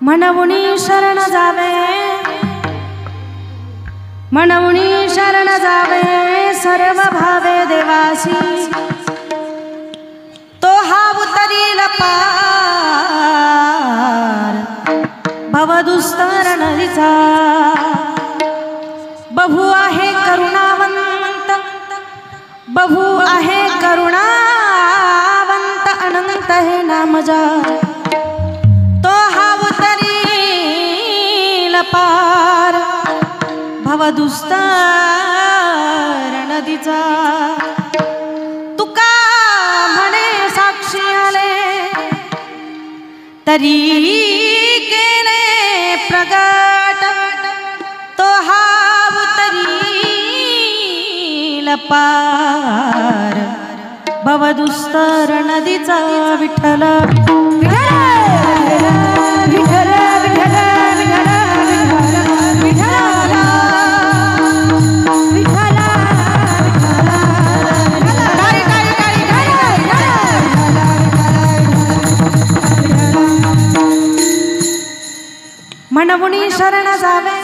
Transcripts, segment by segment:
म्हणवणी शरण जावे म्हणवणी शरण जावे सर्व भावे देवासी तो हा उतरील पार भवदुस्तर नदीचा बहु आहे करुणावंत बहु आहे करुणावंत अनंत हे नामजा पार भवदुस्तर नदीचा. तुका म्हणे साक्षी आले तरी केले प्रगट. तो हा तरी पार भवदुस्तर नदीचा विठ्ठल विठ्ठल. म्हणवणी शरण जावे।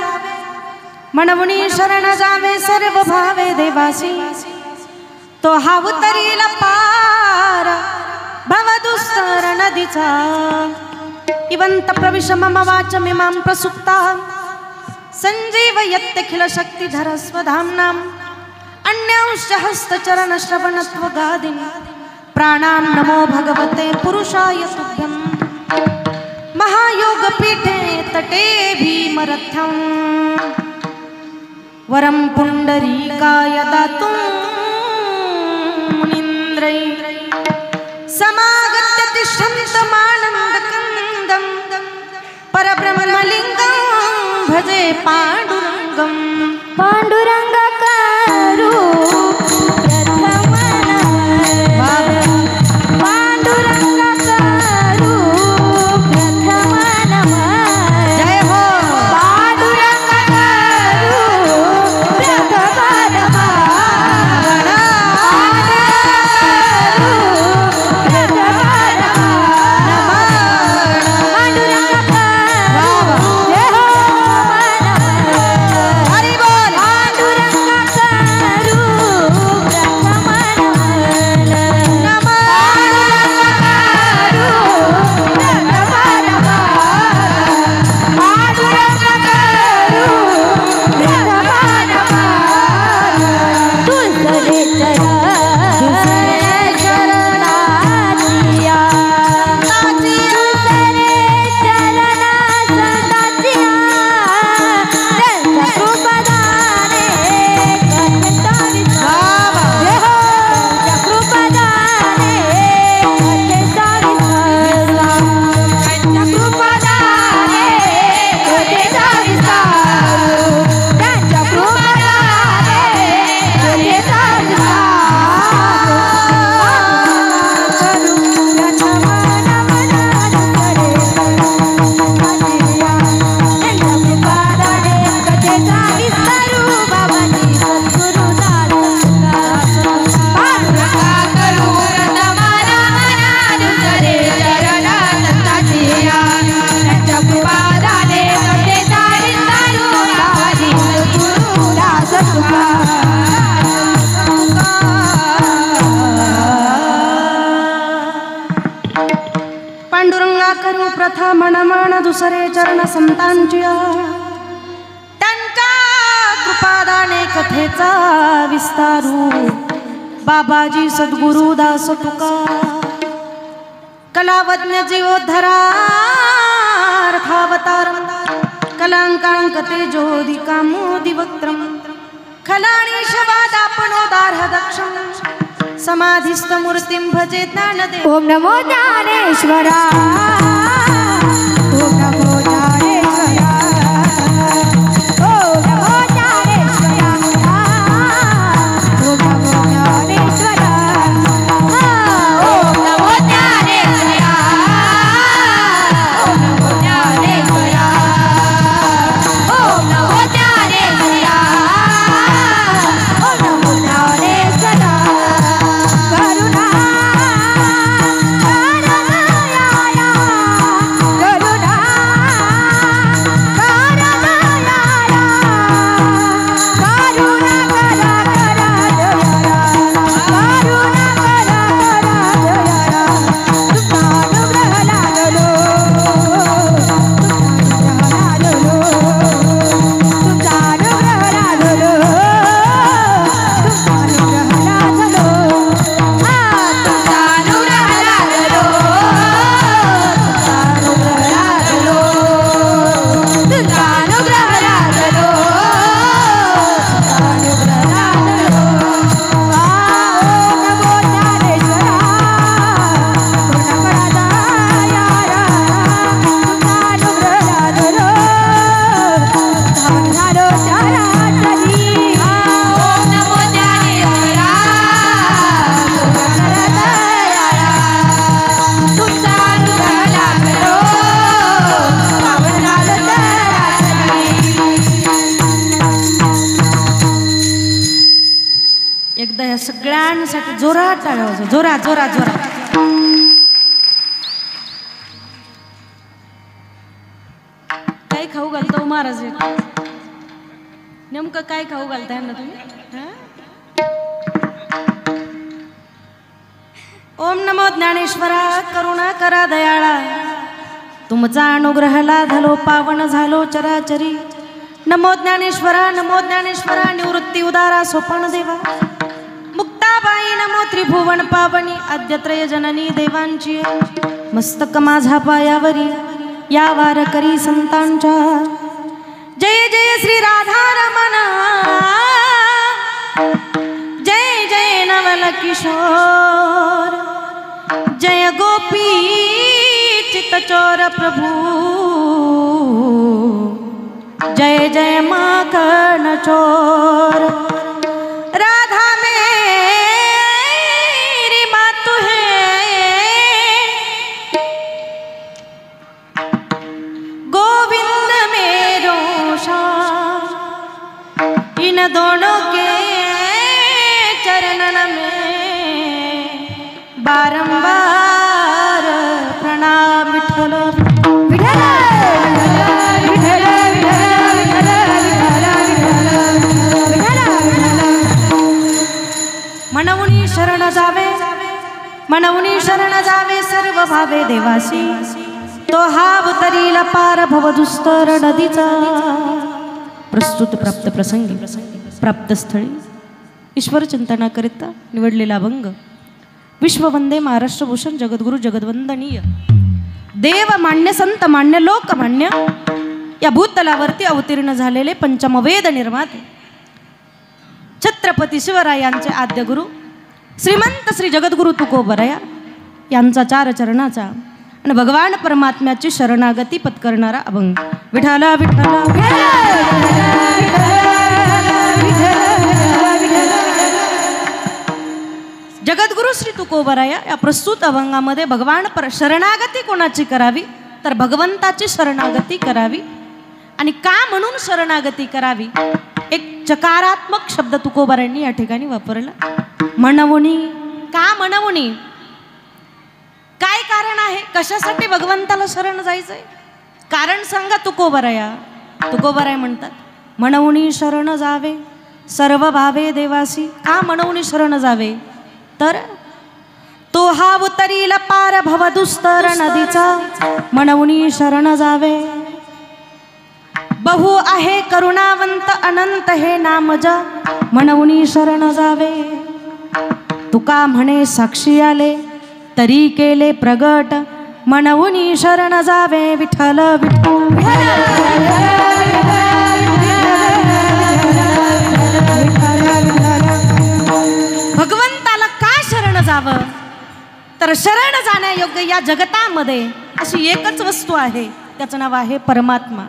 म्हणवणी शरण जावे सर्व भावे देवासी। तो हा उतरील पार भवदुस्तर नदीचा। इवंत प्रविश मम वाच मिमां प्रसुप्ता। संजीव यत्यखिल शक्तिधर स्वधाम्नाम्। अन्यांश हस्तचरण श्रवणत्व गादिनी प्राणां नमो भगवते पुरुषाय तुभ्यम्। महायोगपीठे तटे भीमरथ्यं वरं पुण्डरीकाय दातुं मुनीन्द्रै। समागत्य तिष्ठन्तमानन्दकन्दं परब्रह्मलिङ्गं भजे पाण्डुरङ्गं पाण्डुरङ्गकारू तुका. कलावज्ञ जीवोद्धरार्थावतारं दक्ष समाधीस्त मूर्तीं भजे ज्ञानदे ॐ नमो ज्ञानेश्वरा नेमकं काय खाऊ घालताय ना तुम्ही? ओम नमो ज्ञानेश्वरा करुणा करा दयाळा. तुमचा अनुग्रह लाधलो पावन झालो चराचरी. नमो ज्ञानेश्वरा नमो ज्ञानेश्वरा निवृत्ती उदारा सोपण देवा. मुक्ताबाई नमो त्रिभुवन पावनी आद्यत्रय जननी देवांची. मस्तक माझा पायावरी या वार करी संतांच्या. जय जय श्री राधा रमन। जय जय नवल किशोर। जय गोपी चितचोर प्रभु। जय जय माखन चोर। इन दोनों के चरणन में बारंबार प्रणाम विठल मनवुनी शरण जावे मनवुनी शरण जावे सर्व भावे देवासी। तो हा उतरील पार भवदुस्तर नदीचा। प्रस्तुत प्राप्त प्रसंगी प्रसंगी। प्राप्तस्थळी. ईश्वरचिंतनाकरिता निवडलेला अभंग. विश्ववंदे महाराष्ट्रभूषण जगद्गुरु जगद्वंदनीय. देव मान्य संत मान्य लोक मान्य. या भूतलावरती अवतीर्ण झालेले पंचमवेद निर्माते. छत्रपती शिवरायांचे आद्य गुरु. श्रीमंत श्री जगद्गुरु तुकोबराया यांचा चार चरणाचा आणि भगवान परमात्म्याची शरणागती पत्करणारा अभंग. विठाला विठाला जगद्गुरु श्री तुकोबराया या प्रस्तुत अभंगामध्ये भगवान पर शरणागती कोणाची करावी? तर भगवंताची शरणागती करावी. आणि का म्हणून शरणागती करावी? एक चकारात्मक शब्द तुकोबरांनी या ठिकाणी वापरला. म्हणवणी. का म्हणवणी? काय कारण आहे? कशासाठी भगवंताला शरण जायचंय? कारण सांगा तुकोबराया. तुकोबराय म्हणतात म्हणवणी शरण जावे सर्व भावे देवासी. का म्हणवणी शरण जावे? तर तो हा उतरील पार भवदुस्तर नदीचा. म्हणवणी शरण जावे. बहु आहे करुणावंत अनंत हे नामज. म्हणवणी शरण जावे. तुका म्हणे साक्षी आले तरी केले प्रगट. म्हणवणी शरण जावे विठ्ठल विठ्ठल. करावं तर शरण जाण्यायोग्य या जगतामध्ये अशी एकच वस्तू आहे. त्याचं नाव आहे परमात्मा.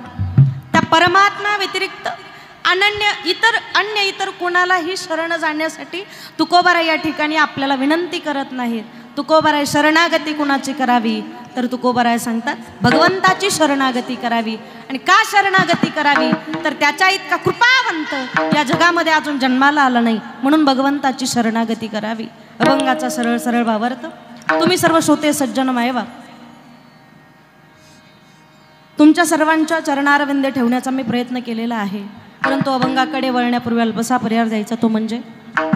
त्या परमात्मा व्यतिरिक्त अनन्य इतर अन्य इतर कोणालाही शरण जाण्यासाठी तुकोबारा या ठिकाणी आपल्याला विनंती करत नाहीत. तुकोबाराय शरणागती कुणाची करावी? तर तुकोबाराय सांगतात भगवंताची शरणागती करावी. आणि का शरणागती करावी? तर त्याच्या इतका कृपावंत या जगामध्ये अजून जन्माला आला नाही. म्हणून भगवंताची शरणागती करावी. अभंगाचा सरळ सरळ भावार्थ तुम्ही सर्व श्रोते सज्जन मायवा तुमच्या सर्वांच्या चरणारविंदे ठेवण्याचा मी प्रयत्न केलेला आहे. परंतु अभंगाकडे वळण्यापूर्वी अल्पसा पर्याय द्यायचा तो म्हणजे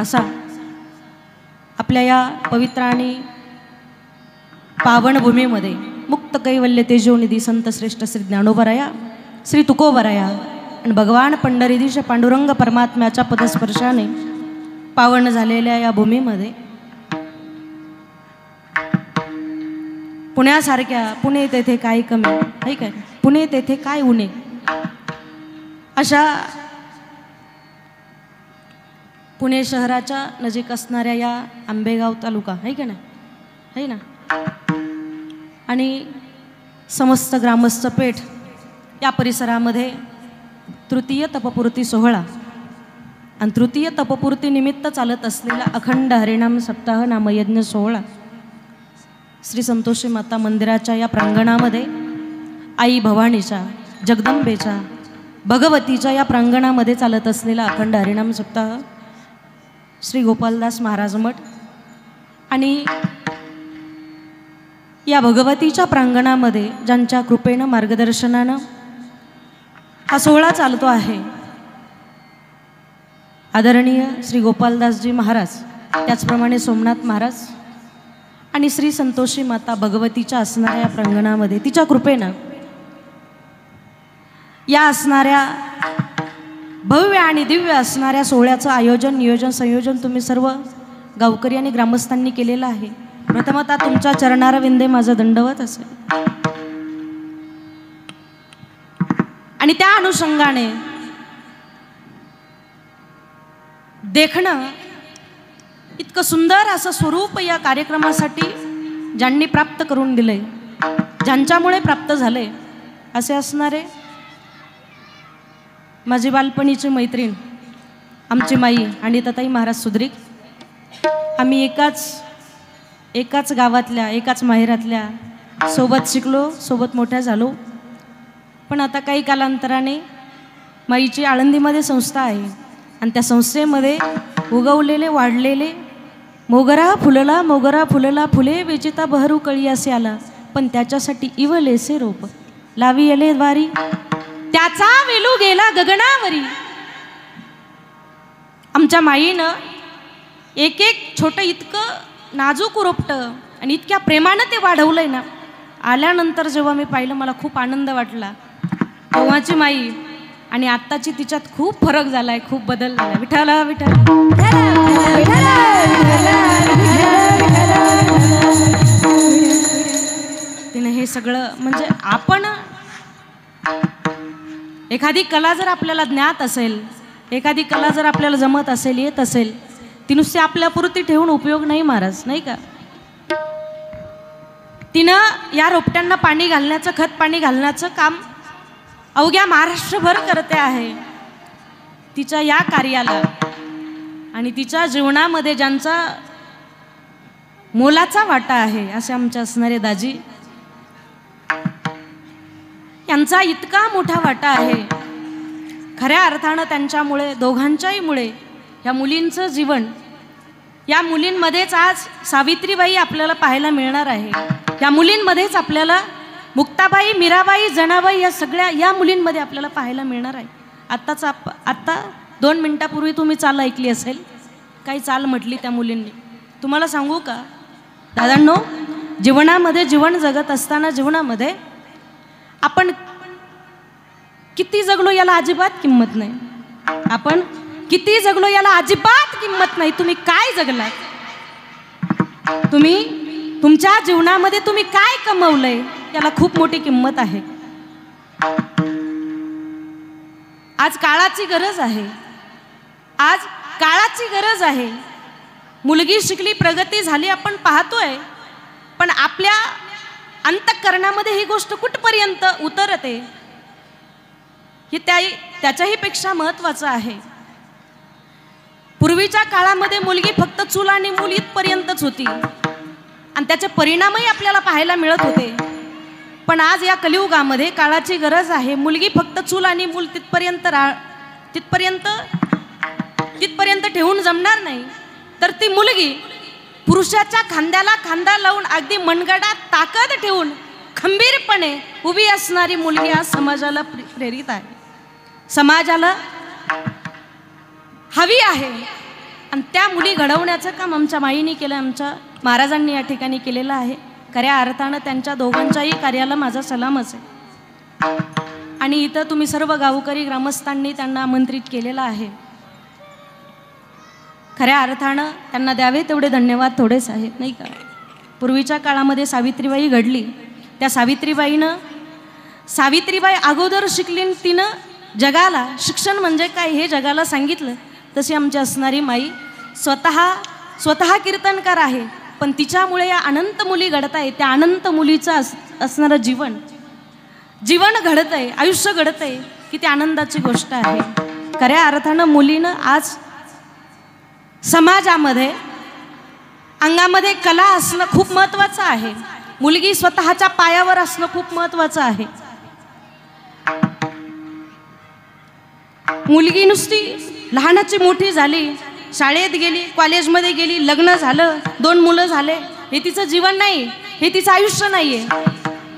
असा. आपल्या या पवित्र आणि पावनभूमीमध्ये मुक्त कैवल्य तेजोनिधी संत श्रेष्ठ श्री ज्ञानोबराया श्री तुकोबराया आणि भगवान पंढरीधीश पांडुरंग परमात्म्याच्या पदस्पर्शाने पावन झालेल्या या भूमीमध्ये पुण्यासारख्या पुणे तेथे काय कमी? आहे काय पुणे तेथे काय उणे अशा पुणे शहराच्या नजीक असणाऱ्या या आंबेगाव तालुका आहे का नाही आहे ना? आणि समस्त ग्रामस्थ पेठ या परिसरामध्ये तृतीय तपपूर्ती सोहळा आणि तृतीय तपपूर्तीनिमित्त चालत असलेला अखंड हरिणाम सप्ताह नामयज्ञ सोहळा श्री संतोषी माता मंदिराच्या या प्रांगणामध्ये आई भवानीच्या जगदंबेच्या भगवतीच्या या प्रांगणामध्ये चालत असलेला अखंड हरिणाम सप्ताह श्री गोपालदास महाराज मठ आणि या भगवतीच्या प्रांगणामध्ये ज्यांच्या कृपेनं मार्गदर्शनानं हा सोहळा चालतो आहे आदरणीय श्री गोपालदासजी महाराज त्याचप्रमाणे सोमनाथ महाराज आणि श्री संतोषी माता भगवतीच्या असणाऱ्या प्रांगणामध्ये तिच्या कृपेनं या असणाऱ्या भव्य आणि दिव्य असणाऱ्या सोहळ्याचं आयोजन नियोजन संयोजन तुम्ही सर्व गावकरी आणि ग्रामस्थांनी केलेलं आहे. प्रथमतः तुमच्या चरणारा विंदे माझं दंडवत असेल. आणि त्या अनुषंगाने देखणं इतकं सुंदर असं स्वरूप या कार्यक्रमासाठी ज्यांनी प्राप्त करून दिलंय ज्यांच्यामुळे प्राप्त झाले असे असणारे माझी बालपणीची मैत्रीण आमची माई आणि तताई महाराज सुद्रिक आम्ही एकाच एकाच गावातल्या एकाच माहेरातल्या सोबत शिकलो सोबत मोठ्या झालो. पण आता काही कालांतराने माईची आळंदीमध्ये संस्था आहे आणि त्या संस्थेमध्ये उगवलेले वाढलेले मोगरा फुलला मोगरा फुलला फुले वेचिता बहरू कळी असे आला. पण त्याच्यासाठी इवलेसे रोप. लावी येले द्वारी त्याचा वेलू गेला गगनावरी. आमच्या माईनं एक एक छोटं इतकं नाजूक रोपटं आणि इतक्या प्रेमानं ते वाढवलंय ना. आल्यानंतर जेव्हा मी पाहिलं मला खूप आनंद वाटला. तेव्हाची माई आणि आत्ताची तिच्यात खूप फरक झालाय खूप बदल झालाय. विठाला विठाला तिने हे सगळं म्हणजे आपण एखादी कला जर आपल्याला ज्ञात असेल एखादी कला जर आपल्याला जमत असेल येत असेल ती नुसती आपल्यापुरती ठेवून उपयोग नाही महाराज नाही का? तिनं या रोपट्यांना पाणी घालण्याचं खत पाणी घालण्याचं काम अवघ्या महाराष्ट्रभर करते आहे. तिच्या या कार्याला आणि तिच्या जीवनामध्ये ज्यांचा मोलाचा वाटा आहे असे आमचे असणारे दाजी यांचा इतका मोठा वाटा आहे. खऱ्या अर्थानं त्यांच्यामुळे दोघांच्याही मुळे या मुलींचं जीवन या मुलींमध्येच आज सावित्रीबाई आपल्याला पाहायला मिळणार आहे. या मुलींमध्येच आपल्याला मुक्ताबाई मीराबाई जणाबाई या सगळ्या या मुलींमध्ये आपल्याला पाहायला मिळणार आहे. आत्ताच आप आत्ता दोन मिनटापूर्वी तुम्ही चाल ऐकली असेल. काही चाल म्हटली त्या मुलींनी. तुम्हाला सांगू का? दादांनो जीवनामध्ये जीवन जगत असताना जीवनामध्ये आपण किती जगलो याला अजिबात किंमत नाही. आपण किती जगलो याला अजिबात किंमत नाही. तुम्ही काय जगलात? तुम्ही तुमच्या जीवनामध्ये तुम्ही काय कमवलंय? याला खूप मोठी किंमत आहे. आज काळाची गरज आहे. आज काळाची गरज आहे. मुलगी शिकली प्रगती झाली आपण पाहतोय. पण आपल्या अंतःकरणामध्ये ही गोष्ट कुठपर्यंत उतरते? हे त्या त्याच्याही पेक्षा महत्त्वाचं आहे. पूर्वीच्या काळामध्ये मुलगी फक्त चूल आणि मूल इथपर्यंतच होती. आणि त्याचे परिणामही आपल्याला पाहायला मिळत होते. पण आज या कलियुगामध्ये काळाची गरज आहे. मुलगी फक्त चूल आणि मूल तिथपर्यंत रा तिथपर्यंत तिथपर्यंत ठेवून जमणार नाही. तर ती मुलगी पुरुषाच्या खांद्याला खांदा लावून अगदी मनगडात ताकद ठेवून खंबीरपणे उभी असणारी मुलगी आज समाजाला प्रेरित आहे. समाजाला हवी आहे. आणि त्या मुली घडवण्याचं काम आमच्या माईने केलं आमच्या महाराजांनी या ठिकाणी केलेलं आहे. खऱ्या अर्थानं त्यांच्या दोघांच्याही कार्याला माझा सलामच आहे. आणि इथं तुम्ही सर्व गावकरी ग्रामस्थांनी त्यांना आमंत्रित केलेलं आहे. खऱ्या अर्थानं त्यांना द्यावे तेवढे धन्यवाद थोडेच आहेत नाही का? पूर्वीच्या काळामध्ये सावित्रीबाई घडली. त्या सावित्रीबाईनं सावित्रीबाई अगोदर शिकली तिनं जगाला शिक्षण म्हणजे काय हे जगाला सांगितलं. तशी आमची असणारी माई स्वतः स्वतः कीर्तनकार आहे. पण तिच्यामुळे या अनंत मुली घडत आहे त्या अनंत मुलीचं अस असणारं जीवन. जीवन घडत आहे आयुष्य घडत आहे की ती आनंदाची गोष्ट आहे. खऱ्या अर्थानं मुलीनं आज समाजामध्ये अंगामध्ये कला असणं खूप महत्त्वाचं आहे. मुलगी स्वतःच्या पायावर असणं खूप महत्त्वाचं आहे. मुलगी नुसती लहानाची मोठी झाली शाळेत गेली कॉलेजमध्ये गेली लग्न झालं दोन मुलं झाले हे तिचं जीवन नाही हे तिचं आयुष्य नाही आहे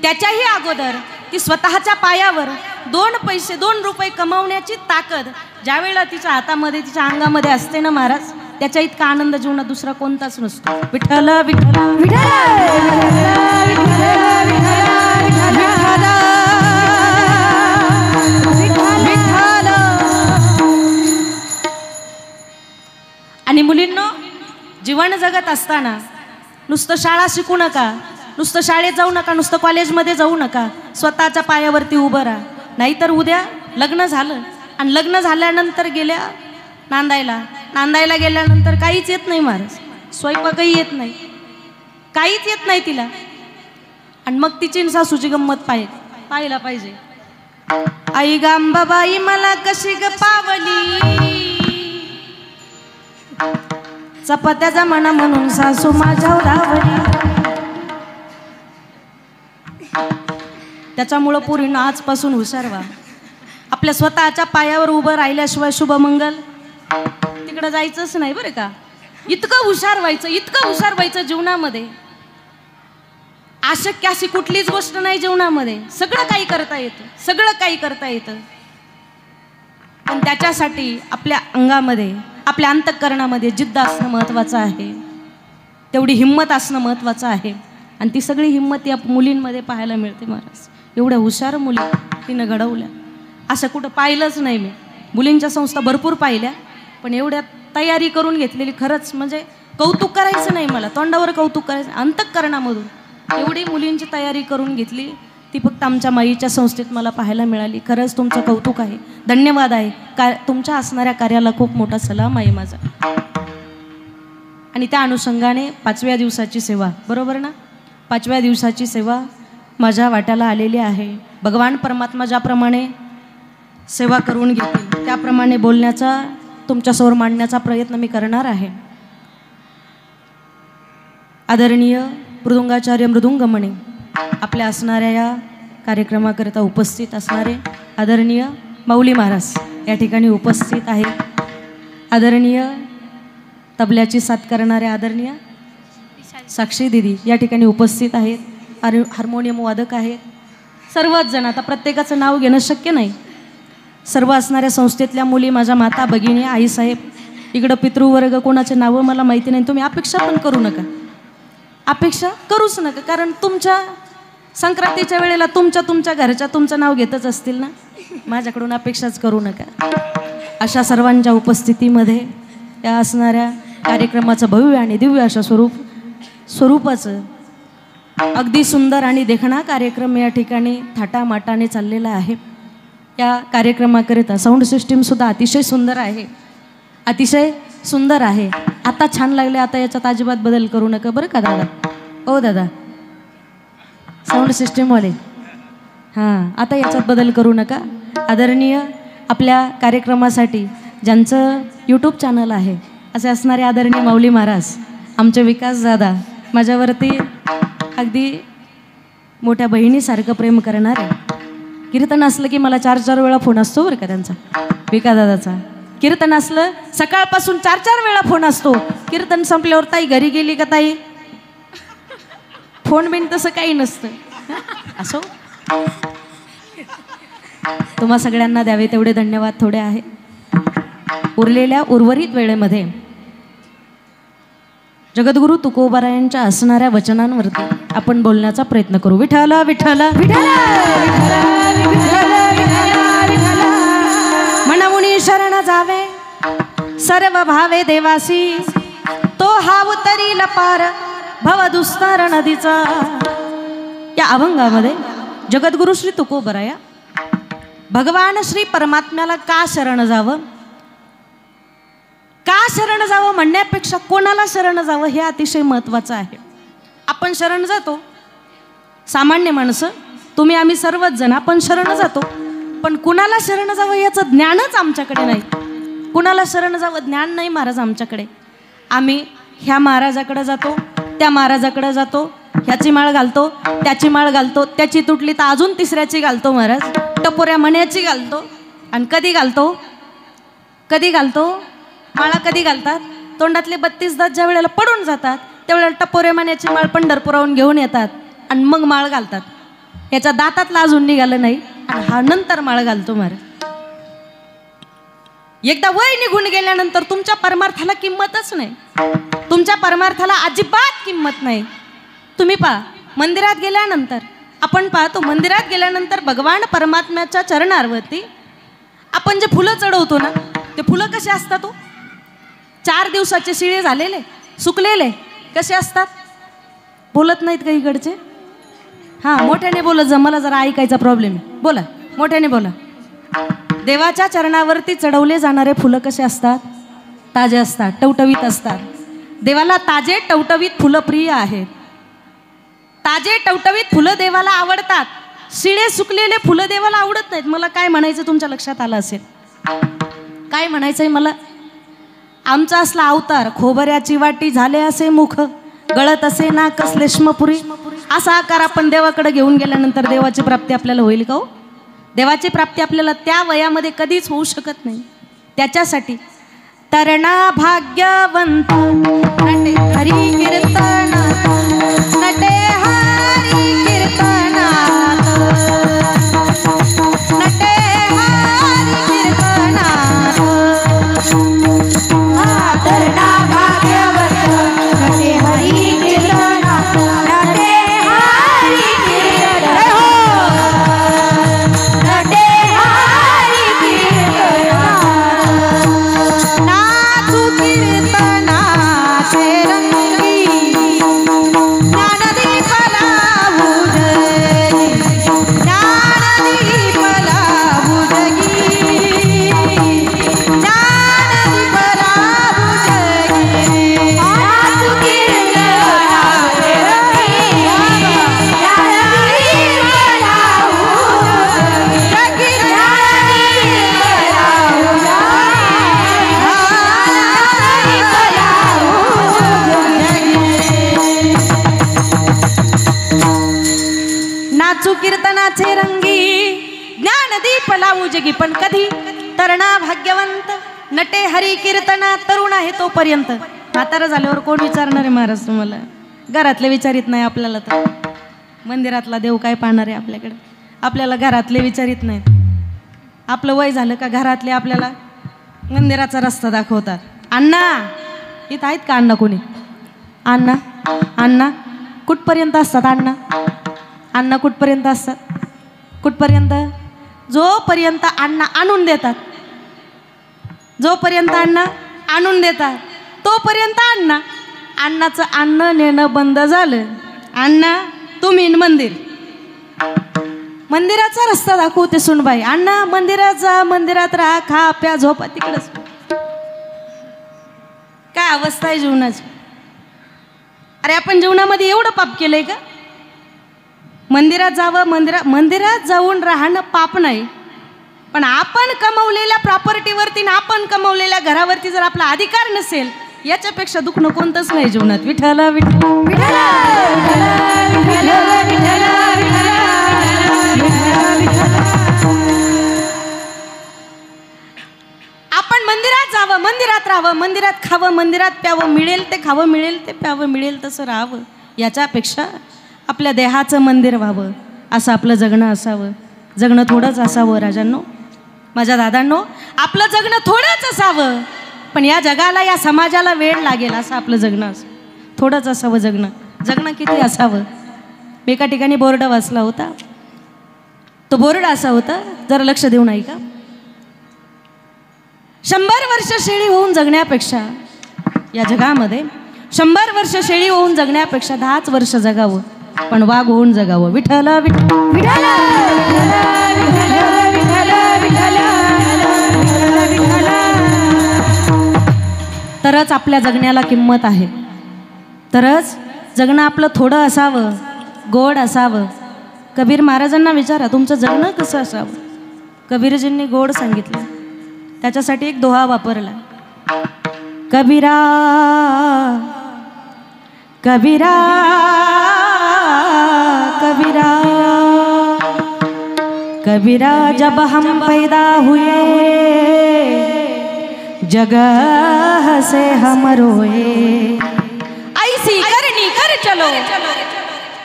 त्याच्याही अगोदर ती स्वतःच्या पायावर दोन पैसे दोन रुपये कमावण्याची ताकद ज्यावेळेला तिच्या हातामध्ये तिच्या अंगामध्ये असते ना महाराज त्याच्या इतका आनंद जीवनात दुसरा कोणताच नसतो विठ्ठल विठ्ठल विठ्ठल मुलींनो जीवन जगत असताना नुसतं शाळा शिकू नका नुसतं शाळेत जाऊ नका नुसतं कॉलेजमध्ये जाऊ नका स्वतःच्या पायावरती उभं राहा. नाहीतर उद्या लग्न झालं आणि लग्न झाल्यानंतर गेल्या नांदायला. नांदायला गेल्यानंतर काहीच येत नाही महाराज. स्वयंपाकही येत नाही. काहीच येत नाही तिला. आणि मग तिची सासूची गंमत पाहिजे पाहायला पाहिजे. आई गांबाबाई मला कशी ग पावली? चपात्याचा म्हणा म्हणून सासू माझ्या धावली त्याच्यामुळं पुरीनं आजपासून हुशार व्हा. आपल्या स्वतःच्या पायावर उभं राहिल्याशिवाय शुभमंगल तिकडं जायचंच नाही बरं का? इतकं हुशार व्हायचं इतकं हुशार व्हायचं जीवनामध्ये. अशक्य अशी कुठलीच गोष्ट नाही जीवनामध्ये. सगळं काही करता येतं सगळं काही करता येतं. पण त्याच्यासाठी आपल्या अंगामध्ये आपल्या अंतःकरणामध्ये जिद्द असणं महत्त्वाचं आहे. तेवढी हिंमत असणं महत्त्वाचं आहे. आणि ती सगळी हिंमत या मुलींमध्ये पाहायला मिळते महाराज. एवढ्या हुशार मुली तिनं घडवल्या. असं कुठं पाहिलंच नाही मी. मुलींच्या संस्था भरपूर पाहिल्या पण एवढ्या तयारी करून घेतलेली खरंच म्हणजे कौतुक करायचं नाही मला. तोंडावर कौतुक करायचं अंतःकरणामधून एवढी मुलींची तयारी करून घेतली ती फक्त आमच्या माईच्या संस्थेत मला पाहायला मिळाली. खरंच तुमचं कौतुक आहे. धन्यवाद आहे. का तुमच्या असणाऱ्या कार्याला खूप मोठा सलाम आहे माझा. आणि त्या अनुषंगाने पाचव्या दिवसाची सेवा बरोबर ना? पाचव्या दिवसाची सेवा माझ्या वाट्याला आलेली आहे. भगवान परमात्मा ज्याप्रमाणे सेवा करून घेतील त्याप्रमाणे बोलण्याचा तुमच्यासमोर मांडण्याचा प्रयत्न मी करणार आहे. आदरणीय मृदुंगाचार्य मृदुंगमणे आपल्या असणाऱ्या या कार्यक्रमाकरिता उपस्थित असणारे आदरणीय माऊली महाराज या ठिकाणी उपस्थित आहेत. आदरणीय तबल्याची साथ करणारे आदरणीय साक्षी दिदी या ठिकाणी उपस्थित आहेत. हार हार्मोनियम वादक आहेत. सर्वच जण आता प्रत्येकाचं नाव घेणं शक्य नाही. सर्व असणाऱ्या संस्थेतल्या मुली माझ्या माता भगिनी आईसाहेब इकडं पितृवर्ग कोणाचे नावं मला माहिती नाही तुम्ही अपेक्षा पण करू नका. अपेक्षा करूच नका कारण तुमच्या संक्रांतीच्या वेळेला तुमच्या तुमच्या घरच्या तुमचं नाव घेतच असतील ना? माझ्याकडून अपेक्षाच करू नका. अशा सर्वांच्या उपस्थितीमध्ये या असणाऱ्या कार्यक्रमाचं भव्य आणि दिव्य अशा स्वरूप स्वरूपाचं अगदी सुंदर आणि देखणा कार्यक्रम या ठिकाणी थाटामाटाने चाललेला आहे. या कार्यक्रमाकरिता साऊंड सिस्टीमसुद्धा अतिशय सुंदर आहे. अतिशय सुंदर आहे. आता छान लागले आता याच्यात अजिबात बदल करू नका. बरं का दादा? ओ दादा. साऊंड सिस्टीमवाले हां आता याच्यात बदल करू नका. आदरणीय आपल्या कार्यक्रमासाठी ज्यांचं यूट्यूब चॅनल आहे असे असणारे आदरणीय माऊली महाराज आमचे विकास दादा माझ्यावरती अगदी मोठ्या बहिणीसारखं प्रेम करणारे. कीर्तन असलं की मला चार चार वेळा फोन असतो बरं का त्यांचा विकास दादाचा. कीर्तन असलं सकाळपासून चार चार वेळा फोन असतो. कीर्तन संपल्यावर ताई घरी गेली का ताई? फोन बिन तसं काही नसतं. असो. तुम्हा सगळ्यांना द्यावे तेवढे धन्यवाद थोडे आहे. उरलेल्या उर्वरित वेळेमध्ये जगद्गुरु तुकोबारायांच्या असणाऱ्या वचनांवरती आपण बोलण्याचा प्रयत्न करू. विठ्ठल विठ्ठल म्हणून शरण जावे. सर्व भावे देवासी तो हाव तरी लपार. भावा दुस्तर नदीचा. या अभंगामध्ये जगद्गुरु श्री तुकोबराया भगवान श्री परमात्म्याला का शरण जावं? का शरण जावं म्हणण्यापेक्षा कोणाला शरण जावं हे अतिशय महत्त्वाचं आहे. आपण शरण जातो. सामान्य माणसं तुम्ही आम्ही सर्वच जण आपण शरण जातो. पण कुणाला शरण जावं याचं ज्ञानच आमच्याकडे नाही. कुणाला शरण जावं ज्ञान नाही महाराज आमच्याकडे. आम्ही ह्या महाराजाकडे जातो. त्या महाराजाकडे जातो ह्याची माळ घालतो त्याची माळ घालतो त्याची तुटली तर अजून तिसऱ्याची घालतो महाराज. टपोऱ्या मण्याची घालतो. आणि कधी घालतो? कधी घालतो? माळा कधी घालतात? तोंडातले बत्तीस दात ज्या वेळेला पडून जातात त्यावेळेला टपोऱ्या मान्याची माळ पंढरपुराहून घेऊन येतात आणि मग माळ घालतात. याच्या दातातला अजून निघालं नाही आणि हा नंतर माळ घालतो महाराज. एकदा वय निघून गेल्यानंतर तुमच्या परमार्थाला किंमतच नाही. तुमच्या परमार्थाला अजिबात किंमत नाही. तुम्ही पहा मंदिरात गेल्यानंतर आपण पाहतो मंदिरात गेल्यानंतर भगवान परमात्म्याच्या चरणारवरती आपण जे फुलं चढवतो ना ते फुलं कसे असतात हो? चार दिवसाचे शिळे झालेले सुकलेले कसे असतात? बोलत नाहीत का इकडचे? हां मोठ्याने बोलत जा मला जरा ऐकायचा प्रॉब्लेम आहे. बोला मोठ्याने बोला. देवाच्या चरणावरती चढवले जाणारे फुलं कसे असतात? ताजे असतात टवटवीत असतात. देवाला ताजे टवटवीत फुलं प्रिय आहेत. ताजे टवटवीत फुलं देवाला आवडतात. शिळे सुकलेले फुलं देवाला आवडत नाहीत. मला काय म्हणायचं तुमच्या लक्षात आलं असेल? काय म्हणायचंय मला? आमचा असला अवतार खोबऱ्याची वाटी झाले असे मुख गळत असे ना कसलेश्मपुरी असा आकार आपण देवाकडे घेऊन गेल्यानंतर देवाची प्राप्ती आपल्याला होईल का हो? देवाची प्राप्ती आपल्याला त्या वयामध्ये कधीच होऊ शकत नाही. त्याच्यासाठी तरणा भाग्यवंत. हरी कीर्तनात पण कधी? तरणा भाग्यवंत नटे हरी कीर्तना तरुण आहे तोपर्यंत. म्हातारा झाल्यावर कोण विचारणार आहे महाराज तुम्हाला? घरातले विचारित नाही आपल्याला तर. मंदिरातला देव काय पाहणार आहे आपल्याकडे? आपल्याला घरातले विचारित नाहीत. आपलं वय झालं का घरातले आपल्याला मंदिराचा रस्ता दाखवतात. अण्णा इथं आहेत का अण्णा कोणी? अण्णा अण्णा कुठपर्यंत असतात अण्णा? अण्णा कुठपर्यंत असतात? कुठपर्यंत? जोपर्यंत अण्णा आणून देतात जोपर्यंत अण्णा आणून देतात तोपर्यंत अण्णा अण्णाचं अन्न नेणं बंद झालं. अण्णा तुम्ही न मंदिर. मंदिराचा रस्ता दाखवते सुनबाई. अण्णा मंदिरात जा मंदिरात राहा खा प्या झोपा तिकडच काय अवस्था आहे जीवनाची? अरे आपण जीवनामध्ये एवढं पाप केलंय का? मंदिरात जावं मंदिरा मंदिरात जाऊन राहणं पाप नाही. पण आपण कमवलेल्या प्रॉपर्टीवरती आपण कमवलेल्या घरावरती जर आपला अधिकार नसेल याच्यापेक्षा दुखणं कोणतंच नाही जीवनात. विठ्ठल विठ्ठल आपण मंदिरात जावं मंदिरात राहावं मंदिरात खावं मंदिरात प्यावं मिळेल ते खावं मिळेल ते प्यावं मिळेल तसं राहावं याच्यापेक्षा आपल्या देहाचं मंदिर व्हावं असं आपलं जगणं असावं. जगणं थोडंच असावं राजांनो. माझ्या दादांनो आपलं जगणं थोडंच असावं. पण या जगाला या समाजाला वेळ लागेल असं आपलं जगणं असं थोडंच असावं जगणं. जगणं किती असावं? मी एका ठिकाणी बोर्ड वाचला होता. तो बोर्ड असा होता जरा लक्ष देऊन ऐका. शंभर वर्ष शेळी होऊन जगण्यापेक्षा या जगामध्ये शंभर वर्ष शेळी होऊन जगण्यापेक्षा दहाच वर्ष जगावं. पण वाघ होऊन जगावं विठ्ठल विठ्ठल तरच आपल्या जगण्याला किंमत आहे. तरच जगणं आपलं थोडं असावं गोड असावं. कबीर महाराजांना विचारा तुमचं जगणं कसं असावं? कबीरजींनी गोड सांगितलं. त्याच्यासाठी एक दोहा वापरला. कबीरा कबीरा कबीरा। कबीरा जब हम पैदा हुए जगह से हम रोए। ऐसी करनी कर चलो।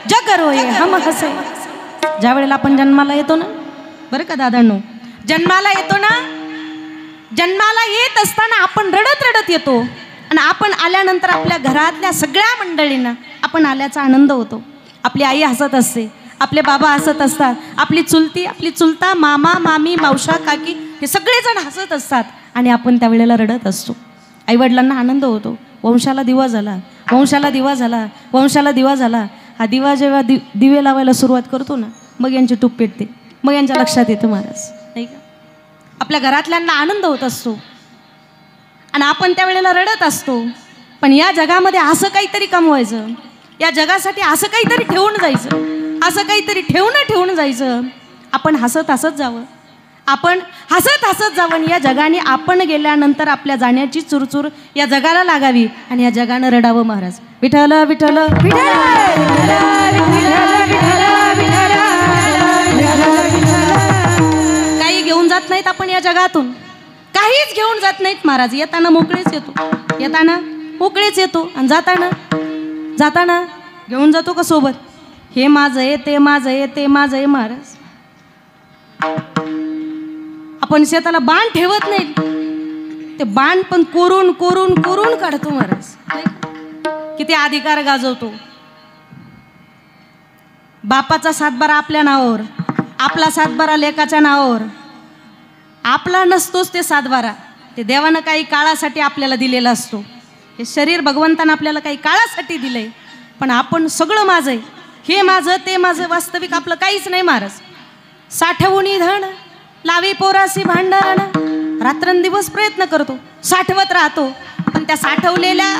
जग रोए हम हसे। ज्या वेळेला आपण जन्माला येतो ना बरं का दादांनो? जन्माला येतो ना जन्माला येत असताना आपण रडत रडत येतो. आणि आपण आल्यानंतर आपल्या घरातल्या सगळ्या मंडळींना आपण आल्याचा आनंद होतो. आपली आई हसत असते आपले बाबा हसत असतात आपली चुलती आपली चुलता मामा मामी मावशा काकी हे सगळेजण हसत असतात आणि आपण त्यावेळेला रडत असतो. आईवडिलांना आनंद होतो. वंशाला दिवा झाला वंशाला दिवा झाला वंशाला दिवा झाला. हा दिवा जेव्हा दि दिवे लावायला सुरुवात करतो ना मग यांची टूप पेटते. मग यांच्या लक्षात येतं महाराज. नाही का? आपल्या घरातल्यांना आनंद होत असतो. आणि आपण त्यावेळेला रडत असतो. पण या जगामध्ये असं काहीतरी कमवायचं. या जगासाठी असं काहीतरी ठेवून जायचं. असं काहीतरी ठेवून ठेवून जायचं. आपण हसत हसत जावं. आपण हसत हसत जावं आणि या जगाने आपण गेल्यानंतर आपल्या जाण्याची चुरचूर या जगाला लागावी आणि या जगानं रडावं महाराज. विठल विठल काही घेऊन जात नाहीत आपण या जगातून. काहीच घेऊन जात नाहीत महाराज. येताना मोकळेच येतो. येताना मोकळेच येतो आणि जाताना जाताना? घेऊन जातो का सोबत? हे माझं आहे ते माझं आहे ते माझं आहे महाराज. आपण शेताला बाण ठेवत नाही. ते बाण पण कोरून कोरून कोरून काढतो महाराज. किती अधिकार गाजवतो. बापाचा सातबारा आपल्या नावावर आपला सातबारा लेकाच्या नावावर. आपला नसतोच ते सातबारा. ते देवानं काही काळासाठी आपल्याला दिलेला असतो. हे शरीर भगवंतानं आपल्याला काही काळासाठी दिलंय पण आपण सगळं माझं आहे. हे माझं ते माझं वास्तविक आपलं काहीच नाही महाराज. साठवणी धन लावी पोरासी भांडण. रात्रंदिवस प्रयत्न करतो साठवत राहतो. पण त्या साठवलेल्या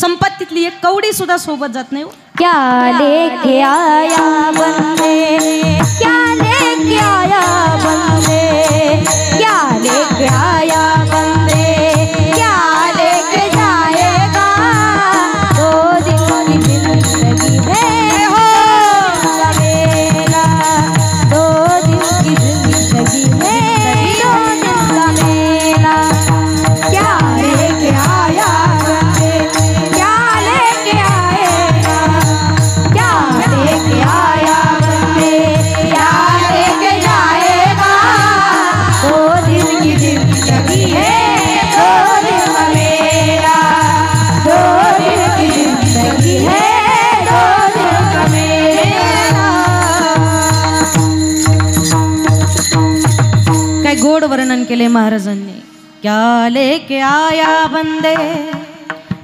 संपत्तीतली एक कवडी सुद्धा सोबत जात नाही हो. क्या लेके आया बंदे? क्या लेके आया बंदे? क्या लेके आया बंदे? महाराजांनी क्या लेके आया बंदे?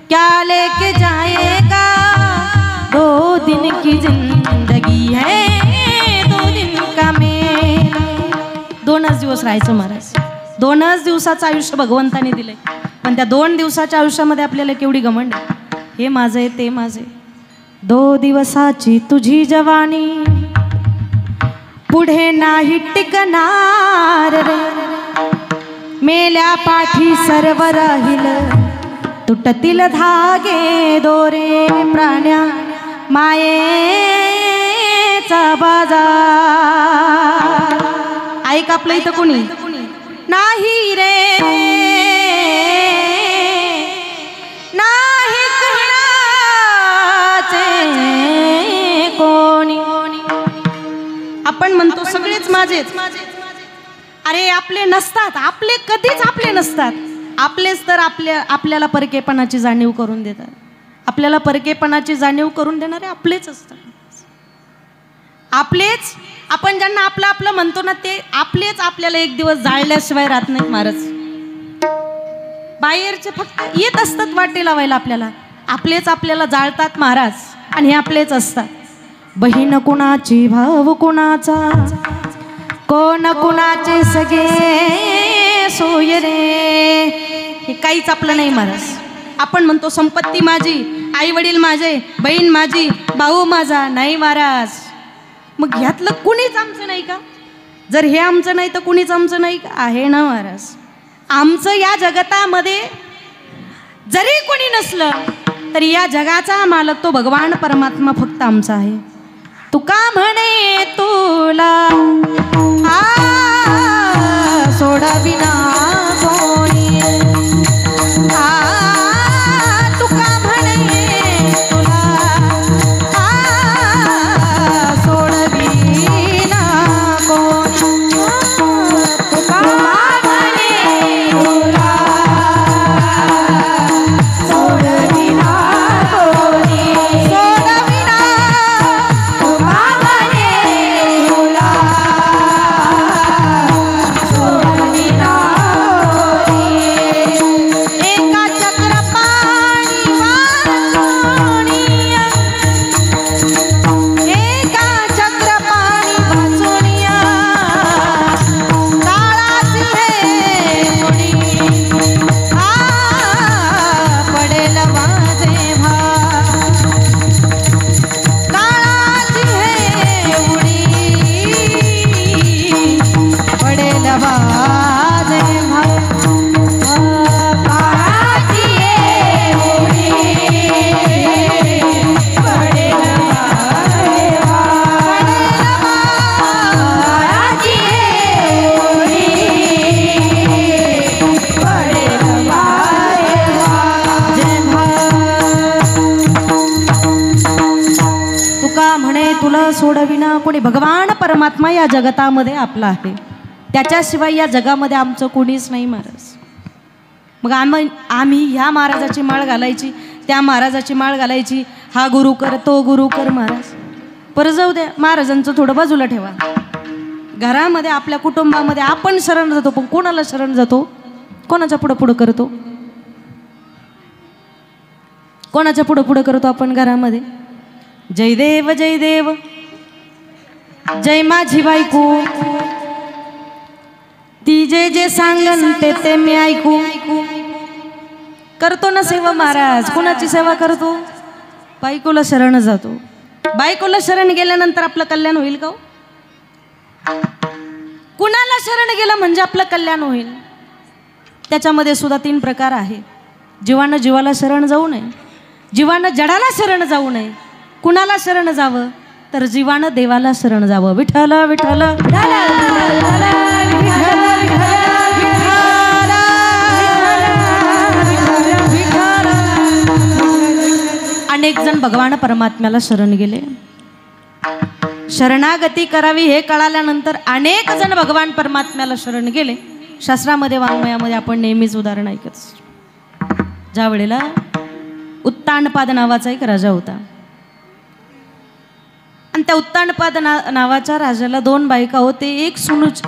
क्या लेके जाएगा? दो दिन की जिंदगी है दो दिन का मेला। दोनच दिवस राहायचं महाराज. दोनच दिवसाचं आयुष्य भगवंताने दिलंय. पण त्या दोन दिवसाच्या आयुष्यामध्ये आपल्याला केवढी घमंड आहे. हे माझं आहे ते माझं आहे. दो दिवसाची तुझी जवानी पुढे नाही टिकणार रे. मेल्या पाठी सर्व राहील. तुटतील धागे दोरे प्राण्या मायेचा बाजार. ऐक आपलं इथं कोणी? नाही रे. नाही कोणी. आपण म्हणतो सगळेच माझेच. अरे आपले नसतात. आपले कधीच आपले नसतात. आपलेच तर आपल्या आपल्याला परकेपणाची जाणीव करून देतात. आपल्याला परकेपणाची जाणीव करून देणारे आपलेच असतात. आपलेच आपण ज्यांना आपलं आपलं म्हणतो ना ते आपलेच आपल्याला एक दिवस जाळल्याशिवाय राहत नाहीत महाराज. बाहेरचे फक्त येत असतात वाटे लावायला आपल्याला. आपलेच आपल्याला जाळतात महाराज. आणि हे आपलेच असतात. बहीण कुणाची भाव कुणाचा? कोण कुणाचे सगळे सोय रे. हे काहीच आपलं नाही महाराज. आपण म्हणतो संपत्ती माझी आई वडील माझे बहीण माझी भाऊ माझा नाही महाराज. मग ह्यातलं कुणीच आमचं नाही का? जर हे आमचं नाही तर कुणीच आमचं नाही? का आहे ना महाराज. आमचं या जगतामध्ये जरी कोणी नसलं तरी या जगाचा मालक तो भगवान परमात्मा फक्त आमचा आहे. तुका म्हणे तुला. सोडा विना या जगतामध्ये आपला आहे. त्याच्याशिवाय या जगामध्ये आमचं कोणीच नाही महाराज. मग आम्ही आम्ही ह्या महाराजाची माळ घालायची त्या महाराजाची माळ घालायची. हा गुरु कर तो गुरु कर महाराज. परत जाऊ द्या महाराजांचं थोडं बाजूला ठेवा. घरामध्ये आपल्या कुटुंबामध्ये आपण शरण जातो पण कोणाला शरण जातो? कोणाच्या पुढं पुढं करतो? कोणाच्या पुढं पुढं करतो आपण घरामध्ये? जय देव जय माझी बायकू. ती जे जे सांगन ते ते मी ऐकू. करतो ना सेवा महाराज कुणाची सेवा करतो? बायकोला शरण जातो. बायकोला शरण गेल्यानंतर आपलं कल्याण होईल का हो? कुणाला शरण गेलं म्हणजे आपलं कल्याण होईल? त्याच्यामध्ये सुद्धा तीन प्रकार आहे. जीवानं जीवाला शरण जाऊ नये. जीवानं जडाला शरण जाऊ नये. कुणाला शरण जावं? तर जीवानं देवाला शरण जावं. विठ्ठल विठ्ठल अनेक जण भगवान परमात्म्याला शरण गेले. शरणागती करावी हे कळाल्यानंतर अनेक जण भगवान परमात्म्याला शरण गेले. शास्त्रामध्ये वाङ्मयामध्ये आपण नेहमीच उदाहरण ऐकत ज्या वेळेला उत्तानपाद नावाचा एक राजा होता. आणि त्या उत्तानपाद ना नावाच्या राजाला दोन बायका होते. एक सुनुच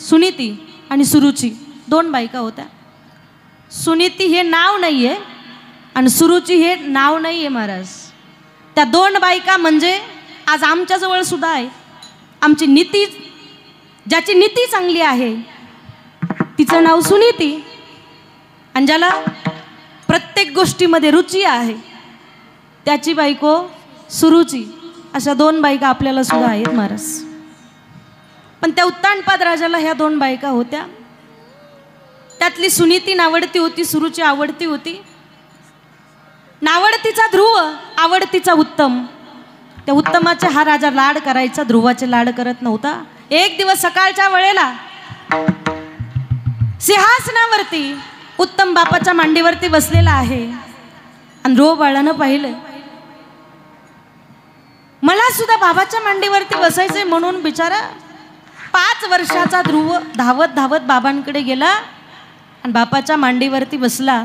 सुनीती आणि सुरुची. दोन बायका होत्या. सुनीती हे नाव नाही आहे आणि सुरुची हे नाव नाही आहे महाराज. त्या दोन बायका म्हणजे आज आमच्याजवळ सुद्धा आहे. आमची नीती ज्याची नीती चांगली आहे तिचं नाव सुनीती. आणि ज्याला प्रत्येक गोष्टीमध्ये रुची आहे त्याची बायको सुरुची. अशा दोन बायका आपल्याला सुद्धा आहेत महाराज. पण त्या उत्तानपाद राजाला ह्या दोन बायका होत्या. त्यातली सुनीती नावडती होती सुरुची आवडती होती. नावडतीचा ध्रुव आवडतीचा उत्तम. त्या उत्तमाचे हा राजा लाड करायचा ध्रुवाचे लाड करत नव्हता. एक दिवस सकाळच्या वेळेला सिंहासनावरती उत्तम बापाच्या मांडीवरती बसलेला आहे. आणि ध्रुव बाळानं पाहिलं. मला सुद्धा बाबाच्या मांडीवरती बसायचंय म्हणून बिचारा पाच वर्षाचा ध्रुव धावत धावत बाबांकडे गेला आणि बापाच्या मांडीवरती बसला.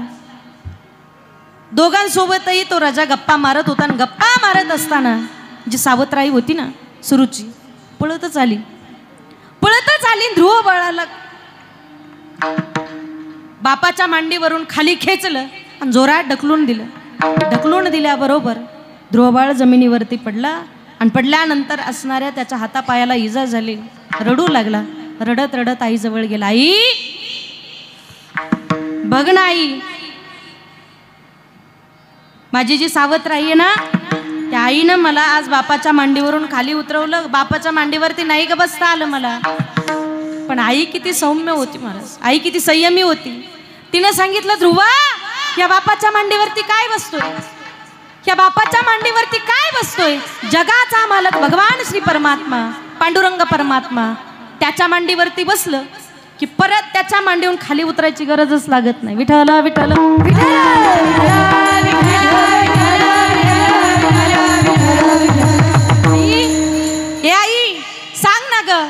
दोघांसोबतही तो राजा गप्पा मारत होता आणि गप्पा मारत असताना जी सावत्राई होती ना सुरुची पळतच आली. पळतच आली ध्रुव बाळाला बापाच्या मांडीवरून खाली खेचलं आणि जोरात ढकलून दिलं. ढकलून दिल्याबरोबर ध्रुवबाळ जमिनीवरती पडला आणि पडल्यानंतर असणाऱ्या त्याच्या हातापायाला इजा झाली. रडू लागला. रडत रडत आईजवळ गेला. आई बघ ना आई माझी जी सावत्र आई आहे ना त्या आईनं मला आज बापाच्या मांडीवरून खाली उतरवलं. बापाच्या मांडीवरती नाही ग बसता आलं मला. पण आई किती सौम्य होती महाराज. आई किती संयमी होती. तिनं सांगितलं ध्रुवा या बापाच्या मांडीवरती काय बसतो या बापाच्या मांडीवरती काय बसतोय? जगाचा मालक भगवान श्री परमात्मा पांडुरंग परमात्मा. त्याच्या मांडीवरती बसलं की परत त्याच्या मांडीहून खाली उतरायची गरजच लागत नाही. विठल विठल हे आई सांग ना ग.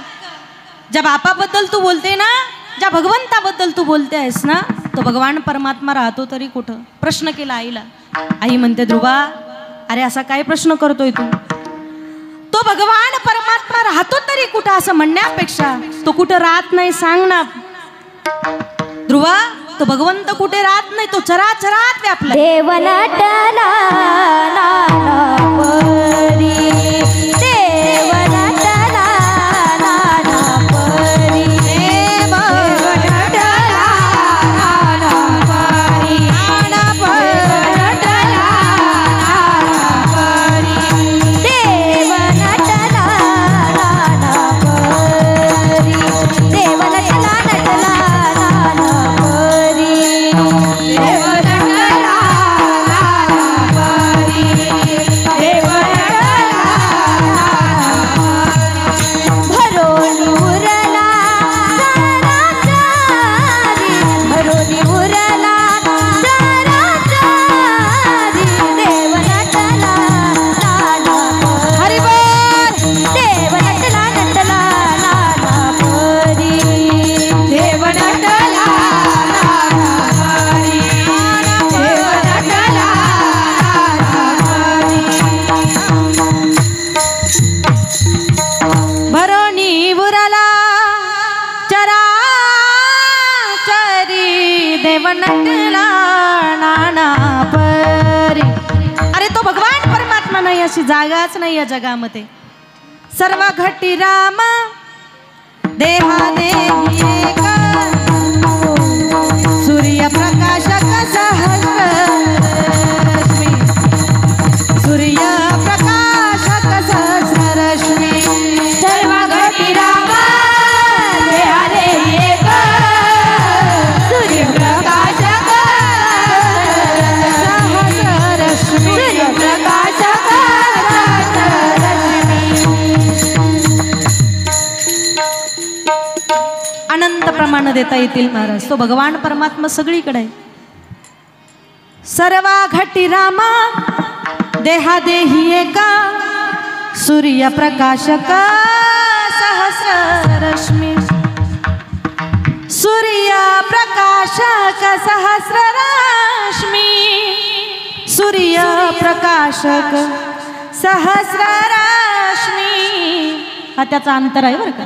ज्या बापाबद्दल तू बोलते ना ज्या भगवंताबद्दल तू बोलते आहेस ना तो भगवान परमात्मा राहतो तरी कुठं? प्रश्न केला आईला. आई म्हणते ध्रुवा अरे असा काय प्रश्न करतोय तू? तो भगवान परमात्मा राहतो तरी कुठं असं म्हणण्यापेक्षा तो कुठं राहत नाही सांग ना ध्रुवा तो भगवंत कुठे राहत नाही तो चराचरात व्यापला देव नटला अशी जागाच नाही या जगामध्ये. सर्व घटी राम देहा देही सूर्यप्रकाशक सहस्ररश्मी अनंत देता येतील महाराज. तो भगवान परमात्मा सगळीकडे आहे. सर्वा घटी रामा देहा देही एका सूर्यप्रकाशक सहस्र रश्मी. सूर्यप्रकाशक सहस्र रश्मी. सूर्यप्रकाशक सहस्र रश्मी. हा त्याचा अंतर आहे बरं का?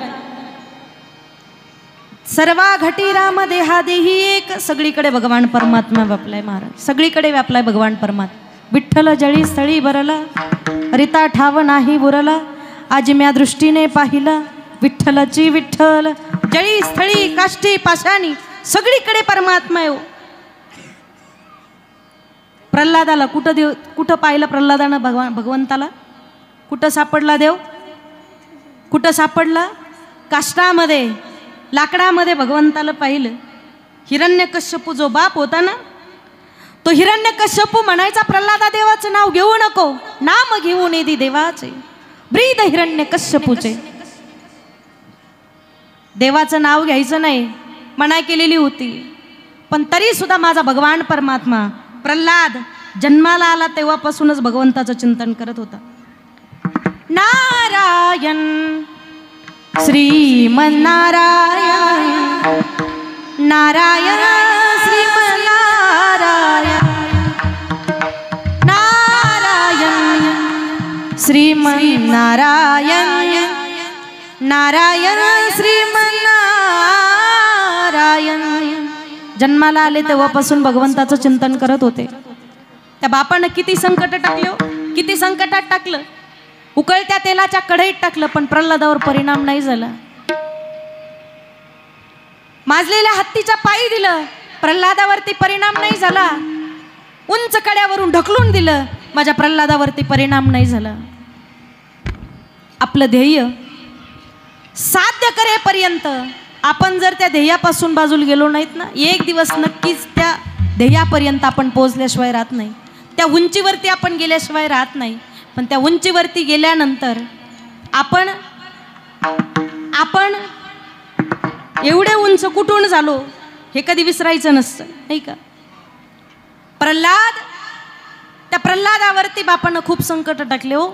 सर्वा घटी राम देहादेही एक. सगळीकडे भगवान परमात्मा व्यापलाय महाराज. सगळीकडे व्यापलाय भगवान परमात्मा. विठ्ठल जळी स्थळी बरला. रिता ठाव नाही बुरला. आज म्या दृष्टीने पाहिला. विठ्ठलची विठ्ठल. जळी स्थळी काष्टी पाषाणी. सगळीकडे परमात्मा येऊ. प्रल्हादाला कुठं देव कुठं पाहिलं प्रल्हादानं भगवान भगवंताला? कुठं सापडला देव? कुठं सापडला? काष्टामध्ये. लाकडामध्ये भगवंताला पाहिलं. हिरण्यकश्यपू जो बाप होता ना तो हिरण्यकश्यपू म्हणायचा प्रल्हादा देवाचं नाव घेऊ नको. नाम घेऊ नेदी देवाचे. ब्रीद हिरण्यकश्यपूचे. देवाचं नाव घ्यायचं नाही मनाई केलेली होती. पण तरी सुद्धा माझा भगवान परमात्मा प्रल्हाद जन्माला आला तेव्हापासूनच भगवंताचं चिंतन करत होता. नारायण श्रीमन्नारायण। नारायण श्रीमन्नारायण। नारायण। श्रीमन्नारायण। नारायण श्रीमन्नारायण। जन्माला आले तेव्हापासून भगवंताचं चिंतन करत होते. त्या बापानं किती संकट टाकले किती संकटात टाकलं उकळत्या तेलाच्या कढईत टाकलं पण प्रल्हादावर परिणाम नाही झाला. माजलेल्या हत्तीच्या पायी दिलं प्रल्हादावरती परिणाम नाही झाला. उंच कड्यावरून ढकलून दिलं माझ्या प्रल्हादावरती परिणाम नाही झाला. आपलं ध्येय साध्य करेपर्यंत आपण जर त्या ध्येयापासून बाजूला गेलो नाहीत ना एक दिवस नक्कीच त्या ध्येयापर्यंत आपण पोचल्याशिवाय राहत नाही. त्या उंचीवरती आपण गेल्याशिवाय राहत नाही. पण त्या उंचीवरती गेल्यानंतर आपण आपण एवढे उंच कुठून झालो हे कधी विसरायचं नसतं नाही का? प्रल्हाद त्या प्रल्हादावरती बापानं खूप संकट टाकले हो.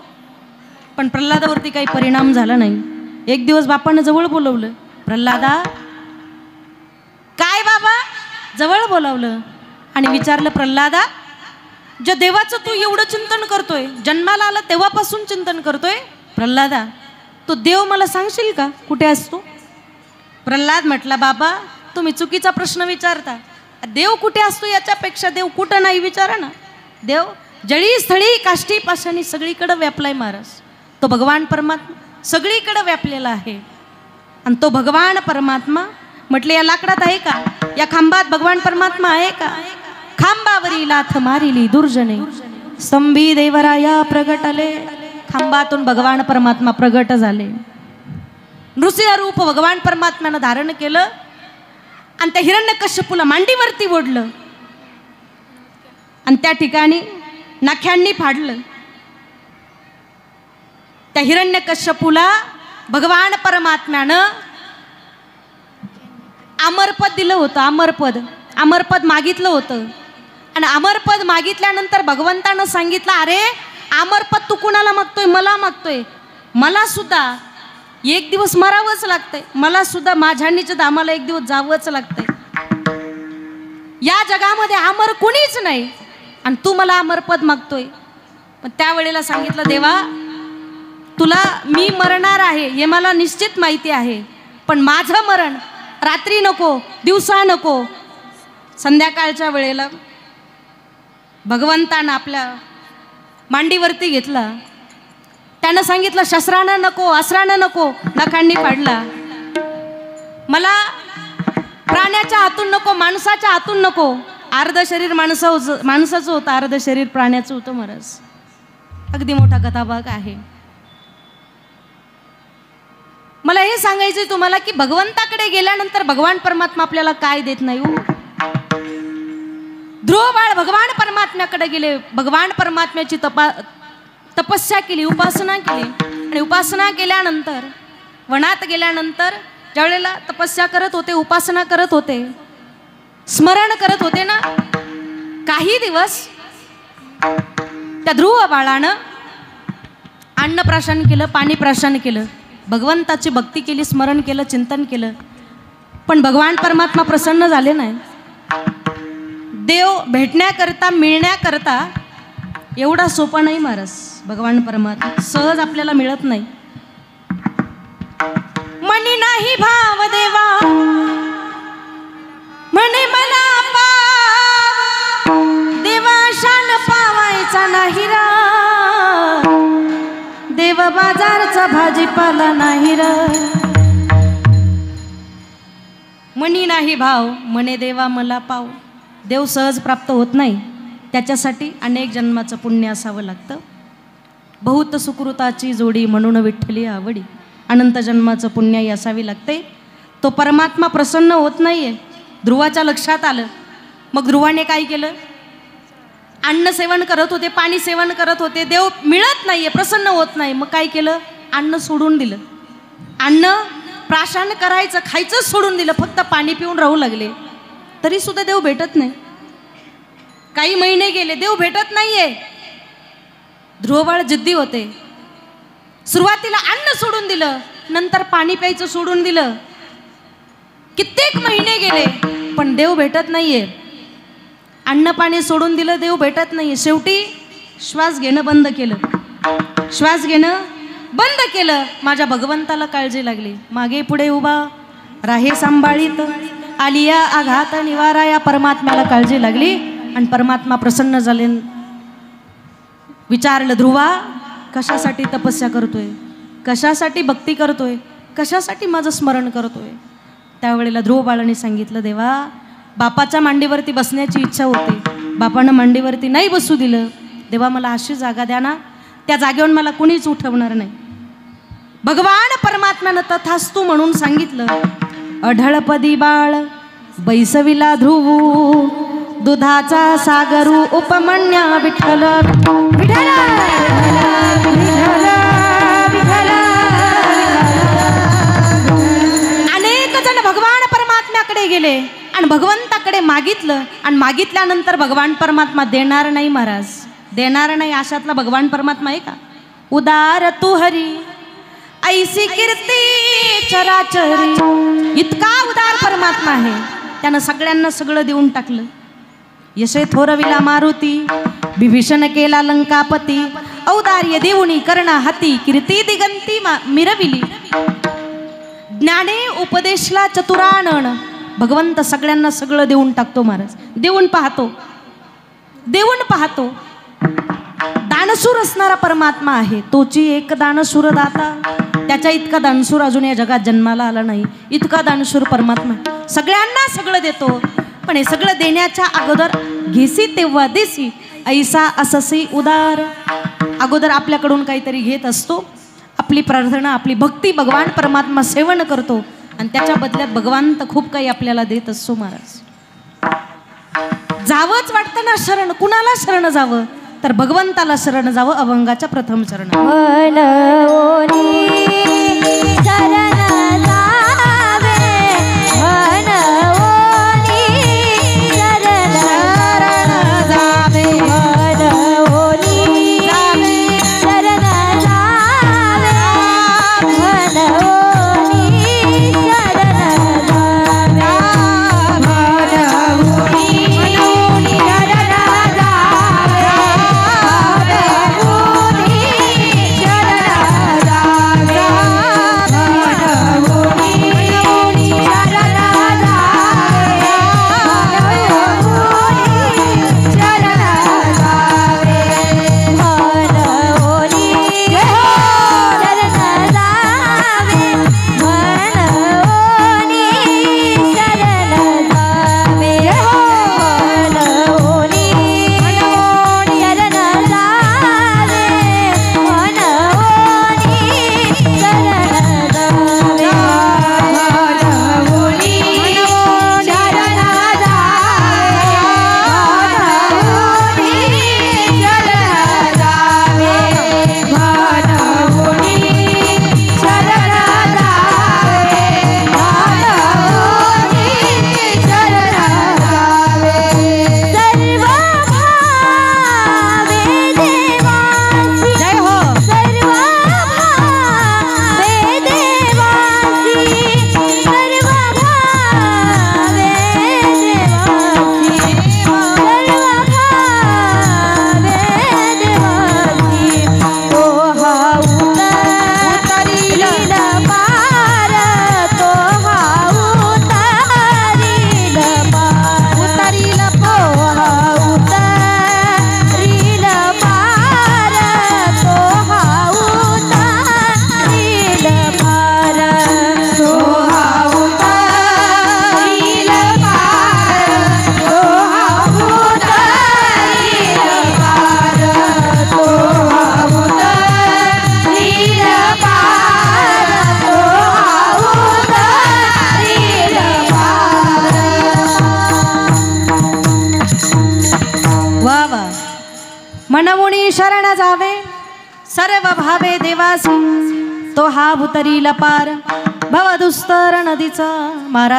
पण प्रल्हादावरती काही परिणाम झाला नाही. एक दिवस बापानं जवळ बोलवलं प्रल्हादा काय बाबा? जवळ बोलावलं आणि विचारलं प्रल्हादा ज्या देवाचं तू एवढं चिंतन करतोय जन्माला आला तेव्हापासून चिंतन करतोय? प्रल्हादा तो देव मला सांगशील का? कुठे असतो प्रल्हाद म्हटला बाबा तुम्ही चुकीचा प्रश्न विचारता. देव कुठे असतो याच्यापेक्षा देव कुठं नाही विचारा ना. देव जळी स्थळी काष्टी पाषाणी सगळीकडं व्यापलाय महाराज. तो भगवान परमात्मा सगळीकडं व्यापलेला आहे. आणि तो भगवान परमात्मा म्हटले या लाकडात आहे का? या खांबात भगवान परमात्मा आहे का? खांबावरी लाथ मारिली दुर्जने. संभी देवराया प्रगटले. खांबातून भगवान परमात्मा प्रगट झाले. नृसिंह रूप भगवान परमात्म्यानं धारण केलं. आणि त्या हिरण्यकश्यपूला मांडीवरती ओढलं. आणि त्या ठिकाणी नाख्यांनी फाडलं. त्या हिरण्यकश्यपूला भगवान परमात्म्यानं अमरपद दिलं होतं अमरपद. अमरपद मागितलं होतं. आणि अमरपद मागितल्यानंतर भगवंतानं सांगितलं अरे अमरपद तू कुणाला मागतोय? मला मागतोय. मला सुद्धा एक दिवस मरावंच लागतंय. मला सुद्धा माझ्यानीच्या दामाला एक दिवस जावंच लागतंय. या जगामध्ये अमर कुणीच नाही. आणि तू मला अमरपद मागतोय. पण त्यावेळेला सांगितलं देवा तुला मी मरणार आहे हे मला निश्चित माहिती आहे. पण माझं मरण रात्री नको दिवसा नको. संध्याकाळच्या वेळेला भगवंतानं आपल्या मांडीवरती घेतला. त्यानं सांगितलं शस्त्रानं नको अस्त्रानं नको नखांनी पाडला मला प्राण्याच्या हातून नको माणसाच्या हातून नको. अर्ध शरीर माणसं माणसाचं होतं अर्ध शरीर प्राण्याचं होतं महाराज अगदी मोठा कथाभाग आहे. मला हे सांगायचं तुम्हाला की भगवंताकडे गेल्यानंतर भगवान परमात्मा आपल्याला काय देत नाही हो? ध्रुव बाळ भगवान परमात्म्याकडे गेले. भगवान परमात्म्याची तपा तपस्या केली उपासना केली. आणि उपासना केल्यानंतर वनात गेल्यानंतर ज्यावेळेला तपस्या करत होते उपासना करत होते स्मरण करत होते ना काही दिवस त्या ध्रुव बाळानं अन्न प्राशन केलं पाणी प्राशन केलं. भगवंताची भक्ती केली स्मरण केलं चिंतन केलं. पण भगवान परमात्मा प्रसन्न झाले नाही. देव भेटण्याकरता मिळण्याकरता एवढा सोपा नाही महाराज. भगवान परमात्मा सहज आपल्याला मिळत नाही. मनी नाही भाव देवा. म्हणे मला पाव. देवा शान पावायचा नाही रा. देव बाजारचा भाजीपाला नाही रा. मनी नाही भाव म्हणे देवा मला पाव. देव सहज प्राप्त होत नाही. त्याच्यासाठी अनेक जन्माचं पुण्य असावं लागतं. बहुत सुकृताची जोडी म्हणून विठ्ठली आवडी. अनंत जन्माचं पुण्य असावी लागते. तो परमात्मा प्रसन्न होत नाही आहे ध्रुवाच्या लक्षात आलं. मग ध्रुवाने काय केलं? अन्न सेवन करत होते पाणी सेवन करत होते. देव मिळत नाहीये प्रसन्न होत नाही. मग काय केलं? अन्न सोडून दिलं. अन्न प्राशन करायचं खायचंच सोडून दिलं. फक्त पाणी पिऊन राहू लागले. तरी सुद्धा देव भेटत नाही. काही महिने गेले देव भेटत नाहीये. ध्रुवबाळ जिद्दी होते. सुरुवातीला अन्न सोडून दिलं नंतर पाणी प्यायचं सोडून दिलं. कित्येक महिने गेले पण देव भेटत नाहीये. अन्न पाणी सोडून दिलं देव भेटत नाहीये. शेवटी श्वास घेणं बंद केलं. श्वास घेणं बंद केलं. माझ्या भगवंताला काळजी लागली. मागे पुढे उभा राहे सांभाळीत. आलिया आघात निवारा या परमात्म्याला काळजी लागली आणि परमात्मा प्रसन्न झाले. विचारलं ध्रुवा कशासाठी तपस्या करतोय? कशासाठी भक्ती करतोय? कशासाठी माझं स्मरण करतोय? त्यावेळेला ध्रुव बाळाने सांगितलं देवा बापाच्या मांडीवरती बसण्याची इच्छा होती. बापानं मांडीवरती नाही बसू दिलं. देवा मला अशी जागा द्या ना त्या जागेवर मला कुणीच उठवणार नाही. भगवान परमात्म्यानं तथास्तू म्हणून सांगितलं अढळपदी बाळ बैसविला ध्रुवू. दुधाचा सागरू उपमन्या विठ्ठल विठ्ठल विठ्ठल अनेक जण भगवान परमात्म्याकडे गेले आणि भगवंताकडे मागितलं आणि मागितल्यानंतर भगवान परमात्मा देणार नाही महाराज. देणार नाही अशातला भगवान परमात्मा आहे का? उदार तू हरी ऐसी कीर्ती चराचरी. इतका उदार परमात्मा आहे. त्यानं सगळ्यांना सगळं देऊन टाकलं. यशे थोरविला मारुती विभीषण केला लंकापती. औदार्य देऊनी कर्णा हाती कीर्ती दिगंती मा- मिरविली. ज्ञाने उपदेशला चतुरानन भगवंत सगळ्यांना सगळं देऊन टाकतो महाराज. देऊन पाहतो. देऊन पाहतो. दानसूर असणारा परमात्मा आहे. तोची एक दानसूर दाता. त्याच्या इतका दानसूर अजून या जगात जन्माला आला नाही. इतका दानसूर परमात्मा सगळ्यांना सगळं देतो. पण हे सगळं देण्याच्या अगोदर घेसी तेव्हा देसी. ऐसा अससी उदार. अगोदर आपल्याकडून काहीतरी घेत असतो. आपली प्रार्थना आपली भक्ती भगवान परमात्मा सेवन करतो. आणि त्याच्या बदल्यात भगवान तर खूप काही आपल्याला देत असतो महाराज. जावंच वाटतं ना शरण. कुणाला शरण जावं? तर भगवंताला शरण जावं अभंगाच्या प्रथम शरण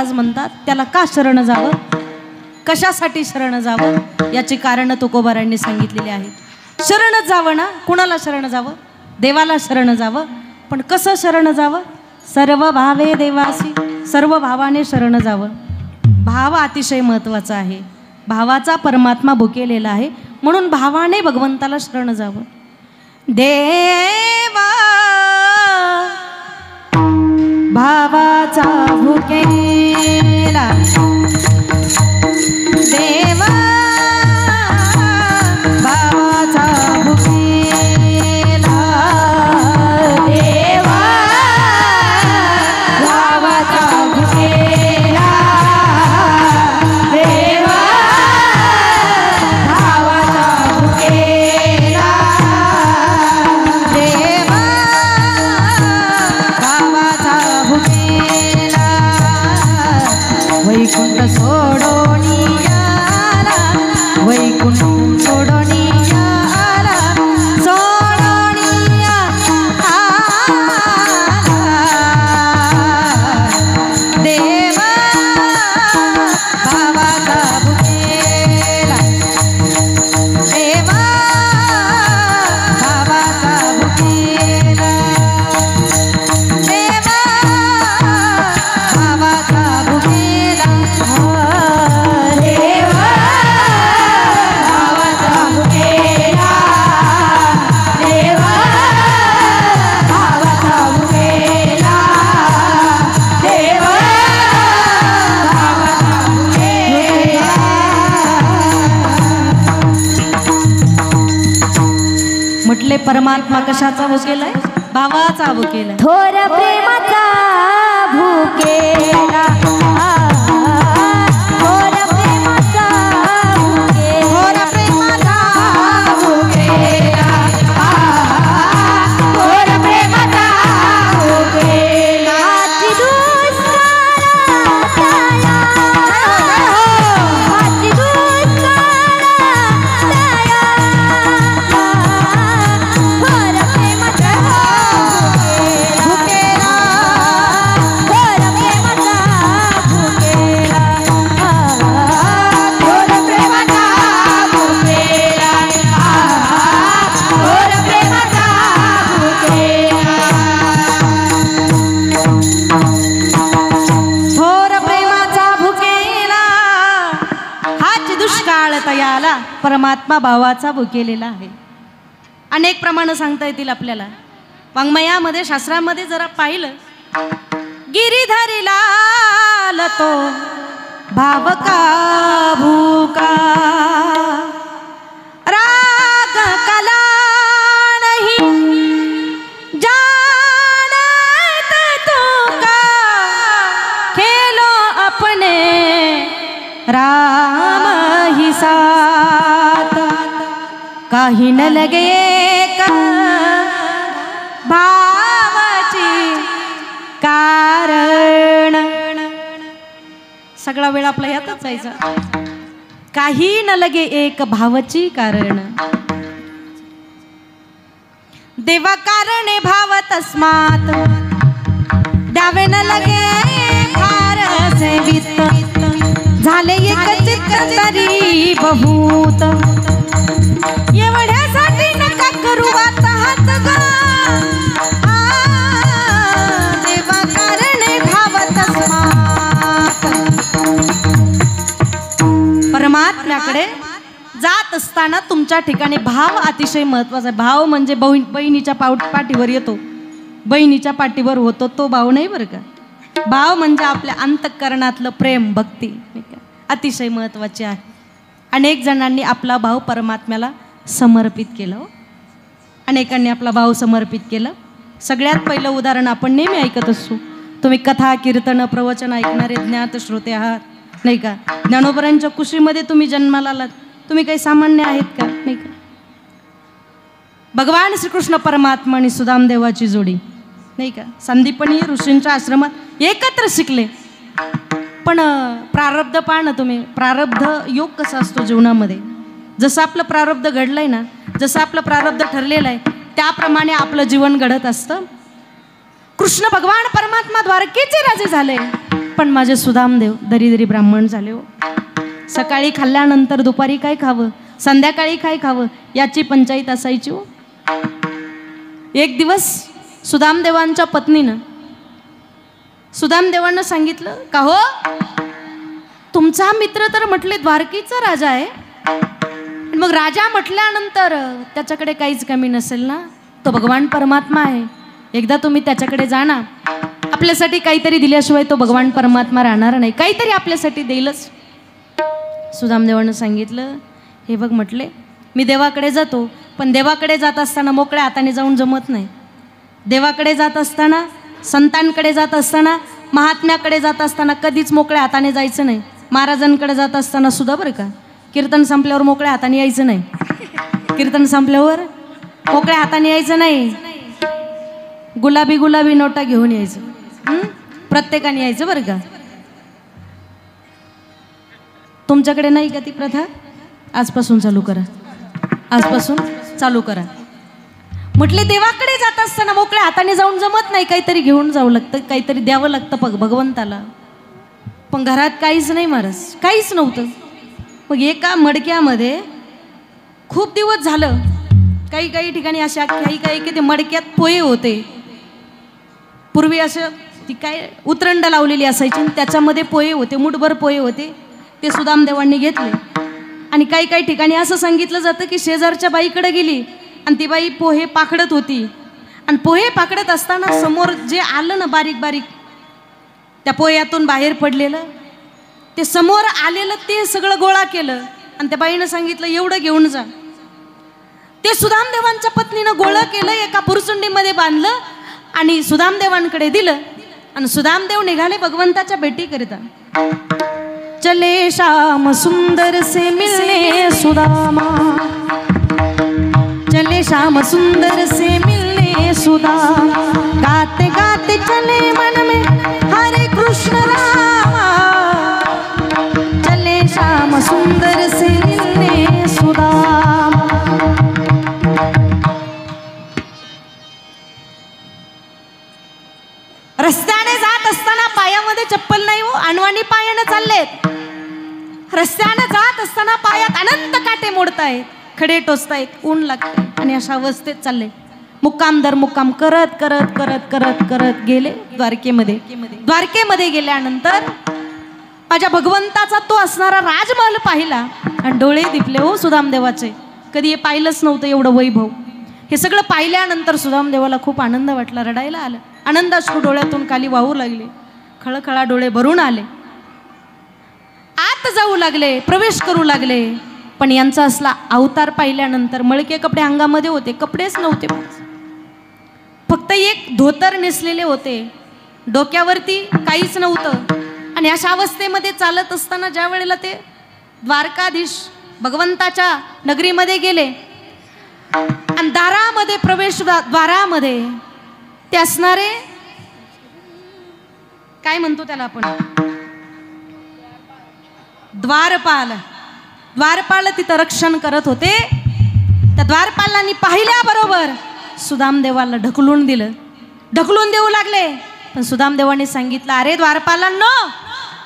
महाराज म्हणतात त्याला का शरण जावं? कशासाठी शरण जावं? याची कारण तुकोबारांनी सांगितलेली आहेत. शरणच जावं ना? कुणाला शरण जावं? देवाला शरण जावं? पण कसं शरण जावं? सर्व भावे देवासी सर्व भावाने शरण जावं. भाव अतिशय महत्त्वाचा आहे. भावाचा परमात्मा भुकेलेला आहे म्हणून भावाने भगवंताला शरण जावं. दे भुकेला भावाचा भुकेलेला आहे. अनेक प्रमाण सांगता येतील आपल्याला. वाङ्मयामध्ये शास्त्रामध्ये जरा पाहिलं. गिरीधरीला तो भावका भूका काही न लगे का भावाची कारण. सगळा वेळ आपला यातच जायचा. काही न लगे एक भावची कारण. देवा कारणे भाव तस्मात द्यावे न लगे झाले एक चित्त तरी बहुत. असताना तुमच्या ठिकाणी भाव अतिशय महत्त्वाचा आहे. भाव म्हणजे बहीण बहिणीच्या पाऊट पाठीवर येतो. बहिणीच्या पाठीवर होतो तो भाव नाही बरं का? भाव म्हणजे आपल्या अंतःकरणातलं प्रेम भक्ती. का? अतिशय महत्त्वाचे आहे. अनेक जणांनी आपला भाव परमात्म्याला समर्पित केलं हो. अनेकांनी आपला भाव समर्पित केलं. सगळ्यात पहिलं उदाहरण आपण नेहमी ऐकत असतो तुम्ही कथा कीर्तन प्रवचन ऐकणारे ज्ञात श्रोते आहात. नाही का? ज्ञानोबरांच्या कुशीमध्ये तुम्ही जन्माला आलात. तुम्ही काही सामान्य आहेत का? नाही का? भगवान श्रीकृष्ण परमात्मा आणि सुदामदेवाची जोडी. नाही का? संदीपनी ऋषींच्या आश्रमात एकत्र शिकले. पण प्रारब्ध पहा ना तुम्ही. प्रारब्ध योग कसा असतो जीवनामध्ये? जसं आपलं प्रारब्ध घडलंय ना जसं आपलं प्रारब्ध ठरलेलं आहे त्याप्रमाणे आपलं जीवन घडत असतं. कृष्ण भगवान परमात्मा द्वारकेचे राजे झाले. पण माझे सुदामदेव दरी दरी ब्राह्मण झाले हो. सकाळी खाल्ल्यानंतर दुपारी काय खावं? संध्याकाळी काय खावं? याची पंचायत असायची हो. एक दिवस सुदामदेवांच्या पत्नीनं सुदामदेवांना सांगितलं का हो? तुमचा मित्र तर म्हटले द्वारकेचा राजा आहे. मग राजा म्हटल्यानंतर त्याच्याकडे काहीच कमी नसेल ना? तो भगवान परमात्मा आहे. एकदा तुम्ही त्याच्याकडे जाणार आपल्यासाठी काहीतरी दिल्याशिवाय तो भगवान परमात्मा राहणार नाही. काहीतरी आपल्यासाठी देईलच. सुदामदेवानं सांगितलं हे बघ म्हटले मी देवाकडे जातो पण देवाकडे जात असताना मोकळ्या हाताने जाऊन जमत नाही. देवाकडे जात असताना संतांकडे जात असताना महात्म्याकडे जात असताना कधीच मोकळ्या हाताने जायचं नाही. महाराजांकडे जात असताना सुद्धा बरं का? कीर्तन संपल्यावर मोकळ्या हाताने यायचं नाही. कीर्तन संपल्यावर मोकळ्या हाताने यायचं नाही. गुलाबी गुलाबी नोटा घेऊन यायचं. प्रत्येकाने यायचं बरं का? तुमच्याकडे नाही का ती प्रथा? आजपासून चालू करा. आजपासून चालू करा. म्हटले देवाकडे जात असताना मोकळ्या हाताने जाऊन जमत नाही काहीतरी घेऊन जावं लागतं काहीतरी द्यावं लागतं पग भगवंताला. पण घरात काहीच नाही महाराज काहीच नव्हतं. मग एका मडक्यामध्ये खूप दिवस झालं काही काही ठिकाणी अशा काही काही की ते मडक्यात पोहे होते. पूर्वी असं ती काय उतरंड लावलेली असायची त्याच्यामध्ये पोहे होते मुठभर पोहे होते. ते सुदामदेवांनी घेतले. आणि काही काही ठिकाणी असं सांगितलं जातं की शेजारच्या बाईकडे गेली आणि ती बाई पोहे पाकडत होती. आणि पोहे पाकडत असताना समोर जे आलं ना बारीक बारीक त्या पोह्यातून बाहेर पडलेलं ते समोर आलेलं ते सगळं गोळा केलं आणि त्या बाईनं सांगितलं एवढं घेऊन जा. ते सुदामदेवांच्या पत्नीनं गोळं केलं एका पुरसुंडीमध्ये बांधलं आणि सुदामदेवांकडे दिलं. आणि सुदामदेव निघाले भगवंताच्या भेटीकरिता. चले श्याम सुंदर से मिलने सुदामा। चले श्याम सुंदर से मिलने सुदामा। गाते गाते चले मन में हरे कृष्ण रामा। चले श्याम सुंदर से मिलने सुदामा। रस्त्याने असताना पायामध्ये चप्पल नाही हो अनवाणी पायानं चाललेत. रस्त्यानं जात असताना पायात अनंत काटे मोडतायत खडे टोचतायत ऊन लागते आणि अशा अवस्थेत चालले. मुक्काम दर मुक्काम करत करत करत करत करत गेले द्वारकेमध्ये. द्वारकेमध्ये गेल्यानंतर माझ्या भगवंताचा तो असणारा राजमहल पाहिला आणि डोळे दिपले हो सुदामदेवाचे. कधी हे पाहिलंच नव्हतं एवढं वैभव. हे सगळं पाहिल्यानंतर सुदामदेवाला खूप आनंद वाटला रडायला आलं. आनंदाश्रू डोळ्यातून खाली वाहू लागले. खळखळा डोळे भरून आले. आत जाऊ लागले प्रवेश करू लागले. पण यांचा असला अवतार पाहिल्यानंतर मळके कपडे अंगामध्ये होते कपडेच नव्हते. फक्त एक धोतर नेसलेले होते. डोक्यावरती काहीच नव्हतं. आणि अशा अवस्थेमध्ये चालत असताना ज्या वेळेला ते द्वारकाधीश भगवंताच्या नगरीमध्ये गेले. आणि दारामध्ये प्रवेश द्वारामध्ये ते असणारे? काय म्हणतो त्याला आपण? द्वारपाल. द्वारपाल तिथं रक्षण करत होते. त्या द्वारपालांनी पाहिल्याबरोबर सुदामदेवाला ढकलून दिलं. ढकलून देऊ लागले. पण सुदामदेवाने सांगितलं अरे द्वारपालांनो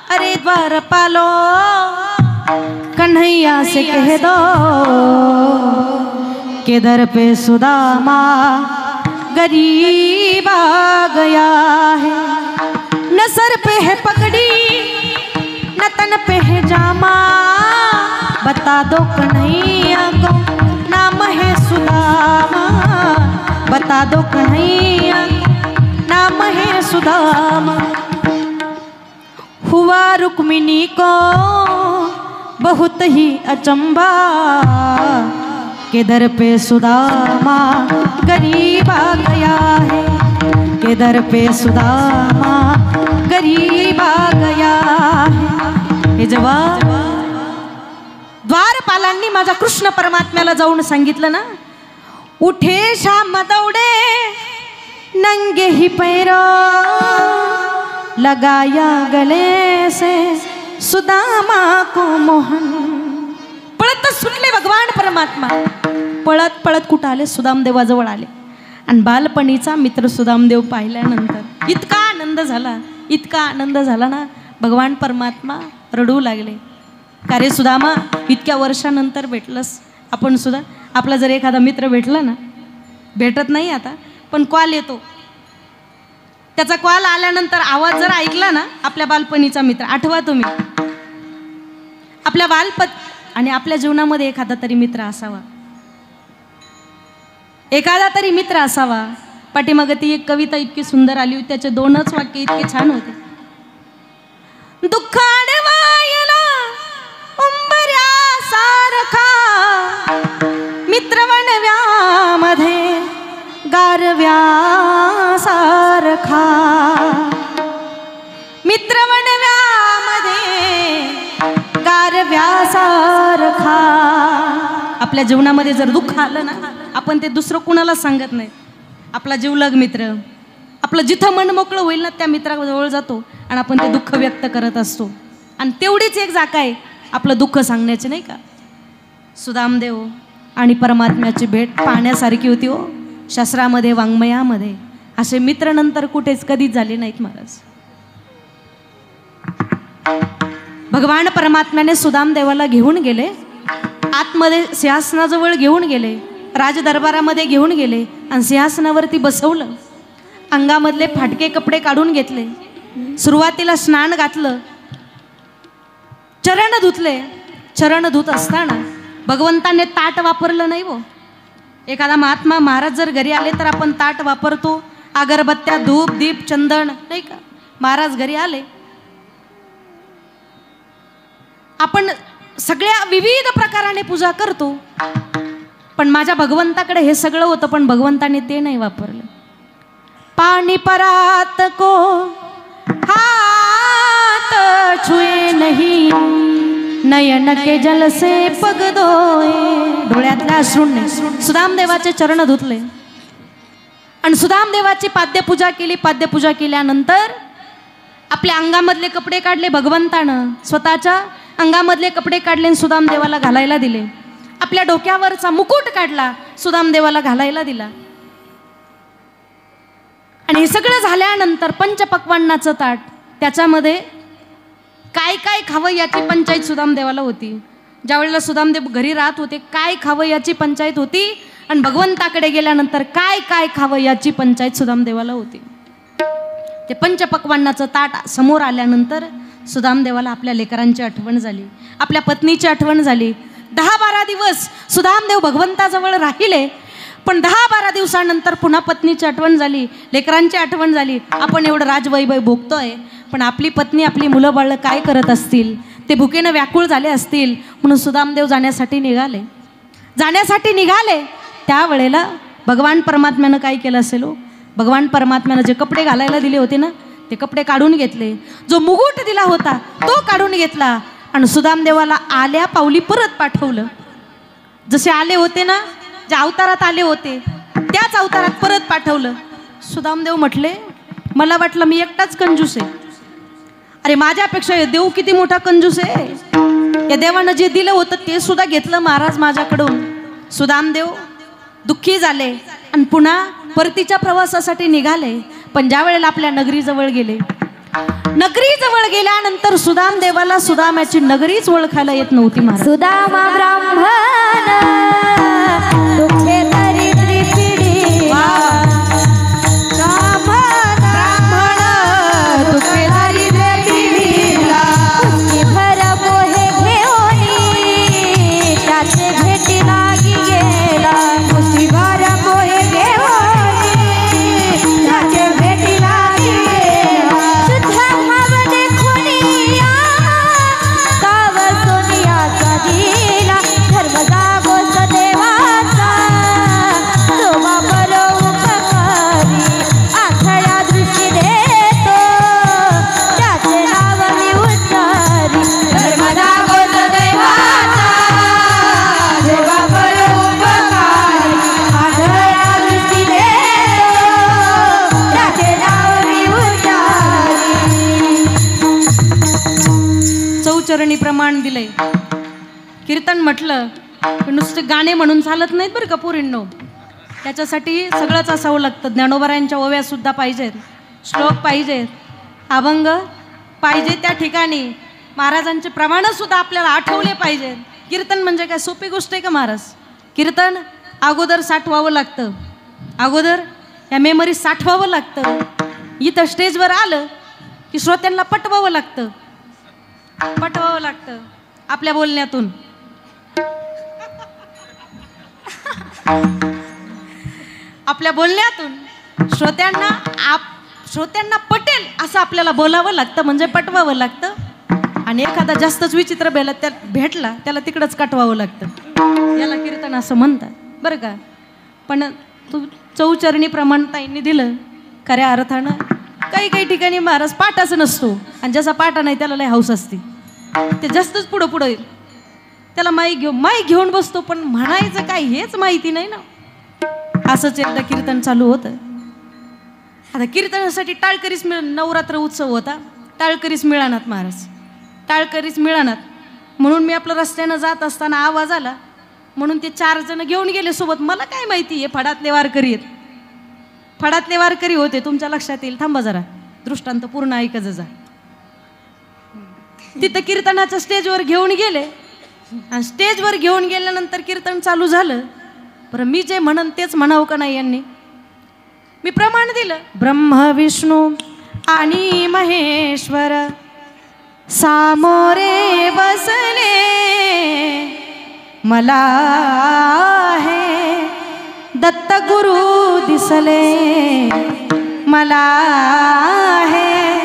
अरे द्वारपालो कन्हैया से कह दो के पे सुदामा गरीब आ गया है। न सर पे है पगड़ी, न तन पे है जामा। बता दो कन्हैया को नाम है सुदामा। बता दो कन्हैया नाम है सुदामा। हुआ रुक्मिणी को बहुत ही अचंबा। के दर पे सुदामा गरीब आ गया है? के दर पे सुदामा गरीब आ गया है? जेव्हा द्वारपालांनी माझ्या कृष्ण परमात्म्याला जाऊन सांगितलं ना, उठे श्याम दौडे नंगे ही पैरो, लगाया गले से सुदामा को मोहन. पळतच सुटले भगवान परमात्मा. पळत पळत कुठं आले? सुदामदेवाजवळ आले. आणि बालपणीचा मित्र सुदामदेव पाहिल्यानंतर. इतका आनंद झाला इतका आनंद झाला ना भगवान परमात्मा रडू लागले. का रे सुदामा इतक्या वर्षानंतर भेटलंस? आपण सुद्धा आपला जर एखादा मित्र भेटला ना भेटत नाही आता पण कॉल येतो. त्याचा कॉल आल्यानंतर आवाज जर ऐकला ना आपल्या बालपणीचा मित्र आठवा तुम्ही. आपल्या बालपत आणि आपल्या जीवनामध्ये एखादा तरी मित्र असावा. एखादा तरी मित्र असावा. पाठीमागं ती एक कविता इतकी सुंदर आली होती. त्याचे दोनच वाक्य इतके छान होते. दुःखाने वायला गारव्या सारखा मित्रवण आपल्या जीवनामध्ये जर दुःख आलं ना आपण ते दुसरं कुणाला सांगत नाही. आपला जीवलग मित्र. आपलं जिथं मन मोकळं होईल ना त्या मित्राजवळ जातो आणि आपण ते दुःख व्यक्त करत असतो. आणि तेवढीच एक जागा आहे आपलं दुःख सांगण्याची नाही का? सुदामदेव आणि परमात्म्याची भेट पाहण्यासारखी होती हो शास्त्रामध्ये वाङ्मयामध्ये. असे मित्र नंतर कुठेच कधीच झाले नाहीत महाराज. भगवान परमात्म्याने सुदामदेवाला घेऊन गेले. आतमध्ये सिंहासनाजवळ घेऊन गेले राजदरबारामध्ये घेऊन गेले आणि सिंहासनावरती बसवलं. अंगामधले फाटके कपडे काढून घेतले. सुरुवातीला स्नान घातलं. चरण धुतले. चरण धुत असताना भगवंताने ताट वापरलं नाही वो एखादा महात्मा महाराज जर घरी आले तर आपण ताट वापरतो. अगरबत्त्या धूप दीप चंदन नाही का? महाराज घरी आले. आपण सगळ्या विविध प्रकाराने पूजा करतो. पण माझ्या भगवंताकडे हे सगळं होतं पण भगवंताने ते नाही वापरलं. पाणी परात को हात छुए नहीं. नयन के जल से पग दोए डोळ्यातल्या अश्रूंनी सुदामदेवाचे चरण धुतले. आणि सुदामदेवाची पाद्यपूजा केली. पाद्यपूजा केल्यानंतर आपल्या अंगामधले कपडे काढले भगवंतानं. स्वतःच्या अंगामधले कपडे काढले आणि सुदामदेवाला घालायला दिले. आपल्या डोक्यावरचा मुकुट काढला सुदामदेवाला घालायला दिला. आणि हे सगळं झाल्यानंतर पंचपक्वांनाचं ताट त्याच्यामध्ये काय काय खावं याची पंचायत सुदामदेवाला होती. ज्या वेळेला सुदामदेव घरी राहत होते काय खावं याची पंचायत होती आणि भगवंताकडे गेल्यानंतर काय काय खावं याची पंचायत सुदामदेवाला होती. ते पंचपक्वांनाचं ताट समोर आल्यानंतर सुदामदेवाला आपल्या लेकरांची आठवण झाली आपल्या पत्नीची आठवण झाली. दहा बारा दिवस सुदामदेव भगवंताजवळ राहिले पण दहा बारा दिवसानंतर पुन्हा पत्नीची आठवण झाली लेकरांची आठवण झाली. आपण एवढं राजवैभव भोगतोय पण आपली पत्नी आपली मुलं बाळं काय करत असतील? ते भुकेनं व्याकुळ झाले असतील म्हणून सुदामदेव जाण्यासाठी निघाले. जाण्यासाठी निघाले. त्यावेळेला भगवान परमात्म्यानं काय केलं असेल हो? भगवान परमात्म्यानं जे कपडे घालायला दिले होते ना ते कपडे काढून घेतले. जो मुगुट दिला होता तो काढून घेतला. आणि सुदामदेवाला आल्या पावली परत पाठवलं. जसे आले होते ना ज्या अवतारात आले होते त्याच अवतारात परत पाठवलं. सुदामदेव म्हटले मला वाटलं मी एकटाच कंजूस आहे. अरे माझ्यापेक्षा हे देव किती मोठा कंजूस आहे? या देवानं जे दिलं होतं ते सुद्धा घेतलं महाराज माझ्याकडून. सुदामदेव दुःखी झाले आणि पुन्हा परतीच्या प्रवासासाठी निघाले. पण ज्या वेळेला आपल्या नगरीजवळ गेले नगरीजवळ गेल्यानंतर सुदाम देवाला सुदामाची नगरीच ओळखायला येत नव्हती सुदामा ब्राह्मण कीर्तन म्हटलं नुसते गाणे म्हणून चालत नाहीत बरं का त्याच्यासाठी सगळंच असावं लागतं. ज्ञानोबरायांच्या ओव्या सुद्धा पाहिजेत. श्लोक पाहिजेत. अभंग पाहिजे त्या ठिकाणी. महाराजांचे प्रमाण सुद्धा आपल्याला आठवले पाहिजेत. कीर्तन म्हणजे काय? सोपी गोष्ट आहे का महाराज? कीर्तन अगोदर साठवावं लागतं. अगोदर या मेमरी साठवावं लागतं. इथं स्टेजवर आलं की श्रोत्यांना पटवावं लागतं. पटवावं लागतं आपल्या बोलण्यातून. आपल्या बोलण्यातून श्रोत्यांना आप श्रोत्यांना पटेल असं आपल्याला बोलावं लागतं म्हणजे पटवावं लागतं. आणि एखादा जास्तच विचित्र बेला त्या भेटला त्याला तिकडंच कटवावं लागतं. याला कीर्तन असं म्हणतात. बरं का? पण तू चौचरणी प्रमाण ताईंनी दिलं खऱ्या अर्थानं काही काही ठिकाणी महाराज पाठाच नसतो. आणि ज्याचा पाठा नाही त्याला लय हौस असते. ते जास्तच पुढं पुढं येईल त्याला माई घेऊ माई घेऊन बसतो पण म्हणायचं काय हेच माहिती नाही ना. असंच एकदा कीर्तन चालू होतं. आता कीर्तनासाठी टाळकरीच मिळ नवरात्र उत्सव होता. टाळकरीच मिळानात महाराज. टाळकरीच मिळानात. म्हणून मी आपलं रस्त्यानं जात असताना आवाज आला. म्हणून ते चार जण घेऊन गेले सोबत. मला काय माहिती आहे फडातले वारकरी आहेत. फडातले वारकरी होते तुमच्या लक्षात येईल. थांबा जरा. दृष्टांत पूर्ण ऐकत जा तिथं कीर्तनाच्या स्टेजवर घेऊन गेले. आणि स्टेजवर घेऊन गेल्यानंतर कीर्तन चालू झालं. बरं मी जे म्हणन तेच म्हणावं का नाही यांनी? मी प्रमाण दिलं. ब्रह्म विष्णू आणि महेश्वर. सामोरे बसले. मला हे दत्त गुरु दिसले. मला हे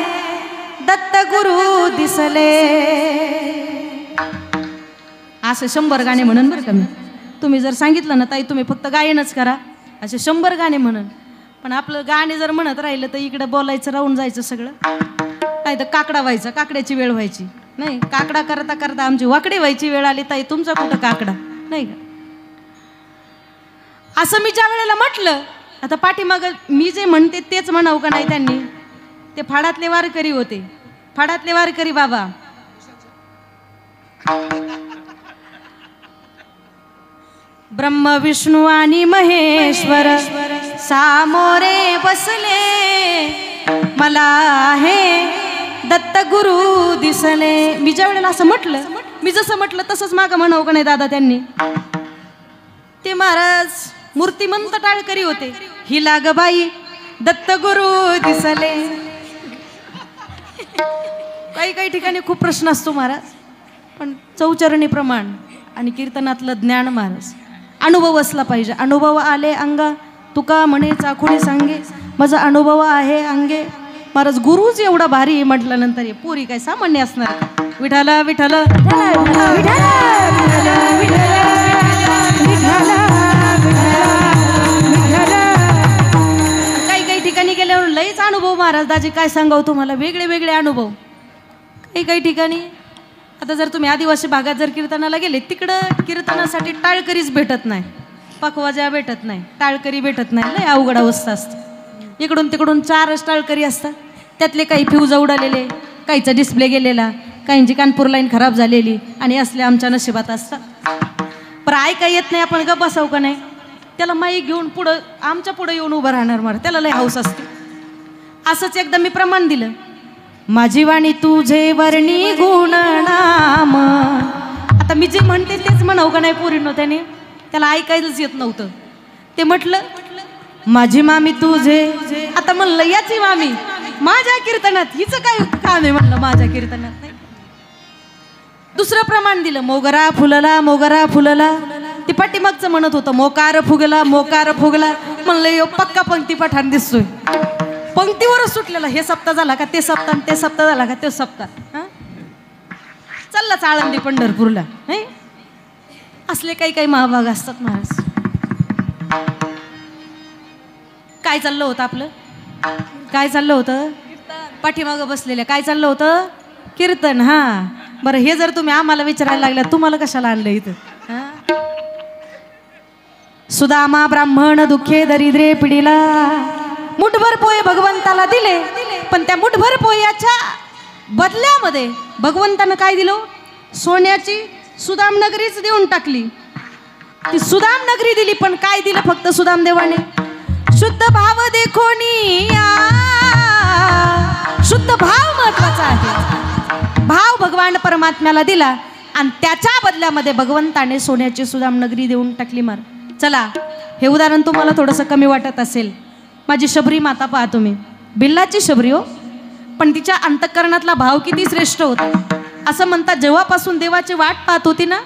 दत्त गुरु दिसले. असे शंभर गाणे म्हणून बरं का मी. तुम्ही जर सांगितलं ना ताई तुम्ही फक्त गायनच करा. असे शंभर गाणे म्हणून. पण आपलं गाणे जर म्हणत राहिलं तर इकडे बोलायचं राहून जायचं सगळं. नाही तर काकडा व्हायचा काकड्याची वेळ व्हायची. नाही काकडा करता करता आमची वाकडी व्हायची वेळ आली ताई तुमचा कुठं काकडा? नाही का? असं मी ज्या वेळेला म्हटलं आता पाठीमाग मी जे म्हणते तेच म्हणावं का नाही त्यांनी? ते फाडातले वारकरी होते. फाडातले वारकरी बाबा. ब्रह्म विष्णू आणि महेश्वर. सामोरे बसले मला हे दत्त गुरु दिसले. मी ज्या वेळेला असं म्हटलं मी जसं म्हटलं तसंच मागं म्हणावं का नाही दादा त्यांनी? ते महाराज मूर्तिमंत टाळकरी होते. ही लाग बाई दत्त गुरु दिसले. काही काही ठिकाणी खूप प्रश्न असतो महाराज पण चौचरणी प्रमाण आणि कीर्तनातलं ज्ञान महाराज. अनुभव असला पाहिजे. अनुभव आले अंगा तुका म्हणे चाखुणी सांगे. माझा अनुभव आहे अंगे. महाराज गुरुच एवढा भारी म्हटल्यानंतर हे पुरी काय सामान्य असणार विठाल विठाला विठाला काही काही ठिकाणी गेल्यावर लईच अनुभव महाराज दाजी काय सांगाव तुम्हाला? वेगळे वेगळे अनुभव. काही काही ठिकाणी आता जर तुम्ही आदिवासी भागात जर कीर्तनाला गेले तिकडं कीर्तनासाठी टाळकरीच भेटत नाही. पखवाजा भेटत नाही टाळकरी भेटत नाही. लय अवघड अवस्था असते. इकडून तिकडून चारच टाळकरी असतात. त्यातले काही फ्यूज उडालेले काहीचा डिस्प्ले गेलेला काहींची कानपूर लाईन खराब झालेली आणि असले आमच्या नशिबात असतात. पण ऐका येत नाही आपण गप बसाव का नाही? त्याला माई घेऊन पुढं आमच्या पुढं येऊन उभं राहणार मार. त्याला लय हाऊस असते. असंच एकदा मी प्रमाण दिलं. माझी वाणी तुझे वर्णी गुण. नाम. आता मी जे म्हणते तेच म्हणावं का नाही पोरींनो त्याने? त्याला ऐकायलाच येत नव्हतं. ते म्हटलं माझी मामी तुझे. आता म्हणलं याची मामी. माझ्या कीर्तनात. हिचं काय काम आहे म्हणलं माझ्या कीर्तनात दुसरं प्रमाण दिलं मोगरा फुलला मोगरा फुलला. ते पाठीमागचं म्हणत होतं मोकार फुगला मोकार फुगला. म्हणलं यो पक्का पंक्ती पठाण दिसतोय. पंक्तीवरच सुटलेला हे सप्ताह झाला का ते सप्ताह ते सप्ताह झाला का ते सप्ताह चाललाच आळंदी पंढरपूरला नाही असले काही काही महाभाग असतात महाराज. काय चाललं होतं आपलं? काय चाललं होतं? पाठीमागं बसलेलं काय चाललं होतं? कीर्तन हा. बरं हे जर तुम्ही आम्हाला विचारायला लागल्या तुम्हाला कशाला आणलं इथं? सुदामा ब्राह्मण दुःखे दरिद्रे पिढीला. मुठभर पोहे भगवंताला दिले. पण त्या मुठभर पोह्याच्या बदल्यामध्ये भगवंतानं काय दिलं? सोन्याची सुदाम नगरीच देऊन टाकली. ती सुदाम नगरी दिली पण काय दिलं फक्त सुदाम देवाने शुद्ध भाव देखोनी आ. शुद्ध भाव महत्त्वाचा आहे. भाव भगवान परमात्म्याला दिला आणि त्याच्या बदल्यामध्ये भगवंताने सोन्याची सुदाम नगरी देऊन टाकली मार. चला हे उदाहरण तुम्हाला थोडंसं कमी वाटत असेल. माझी शबरी माता पहा तुम्ही. बिल्लाची शबरी हो. पण तिच्या अंतकरणातला भाव किती श्रेष्ठ होता. असं म्हणतात जेव्हापासून देवाची वाट पाहत होती ना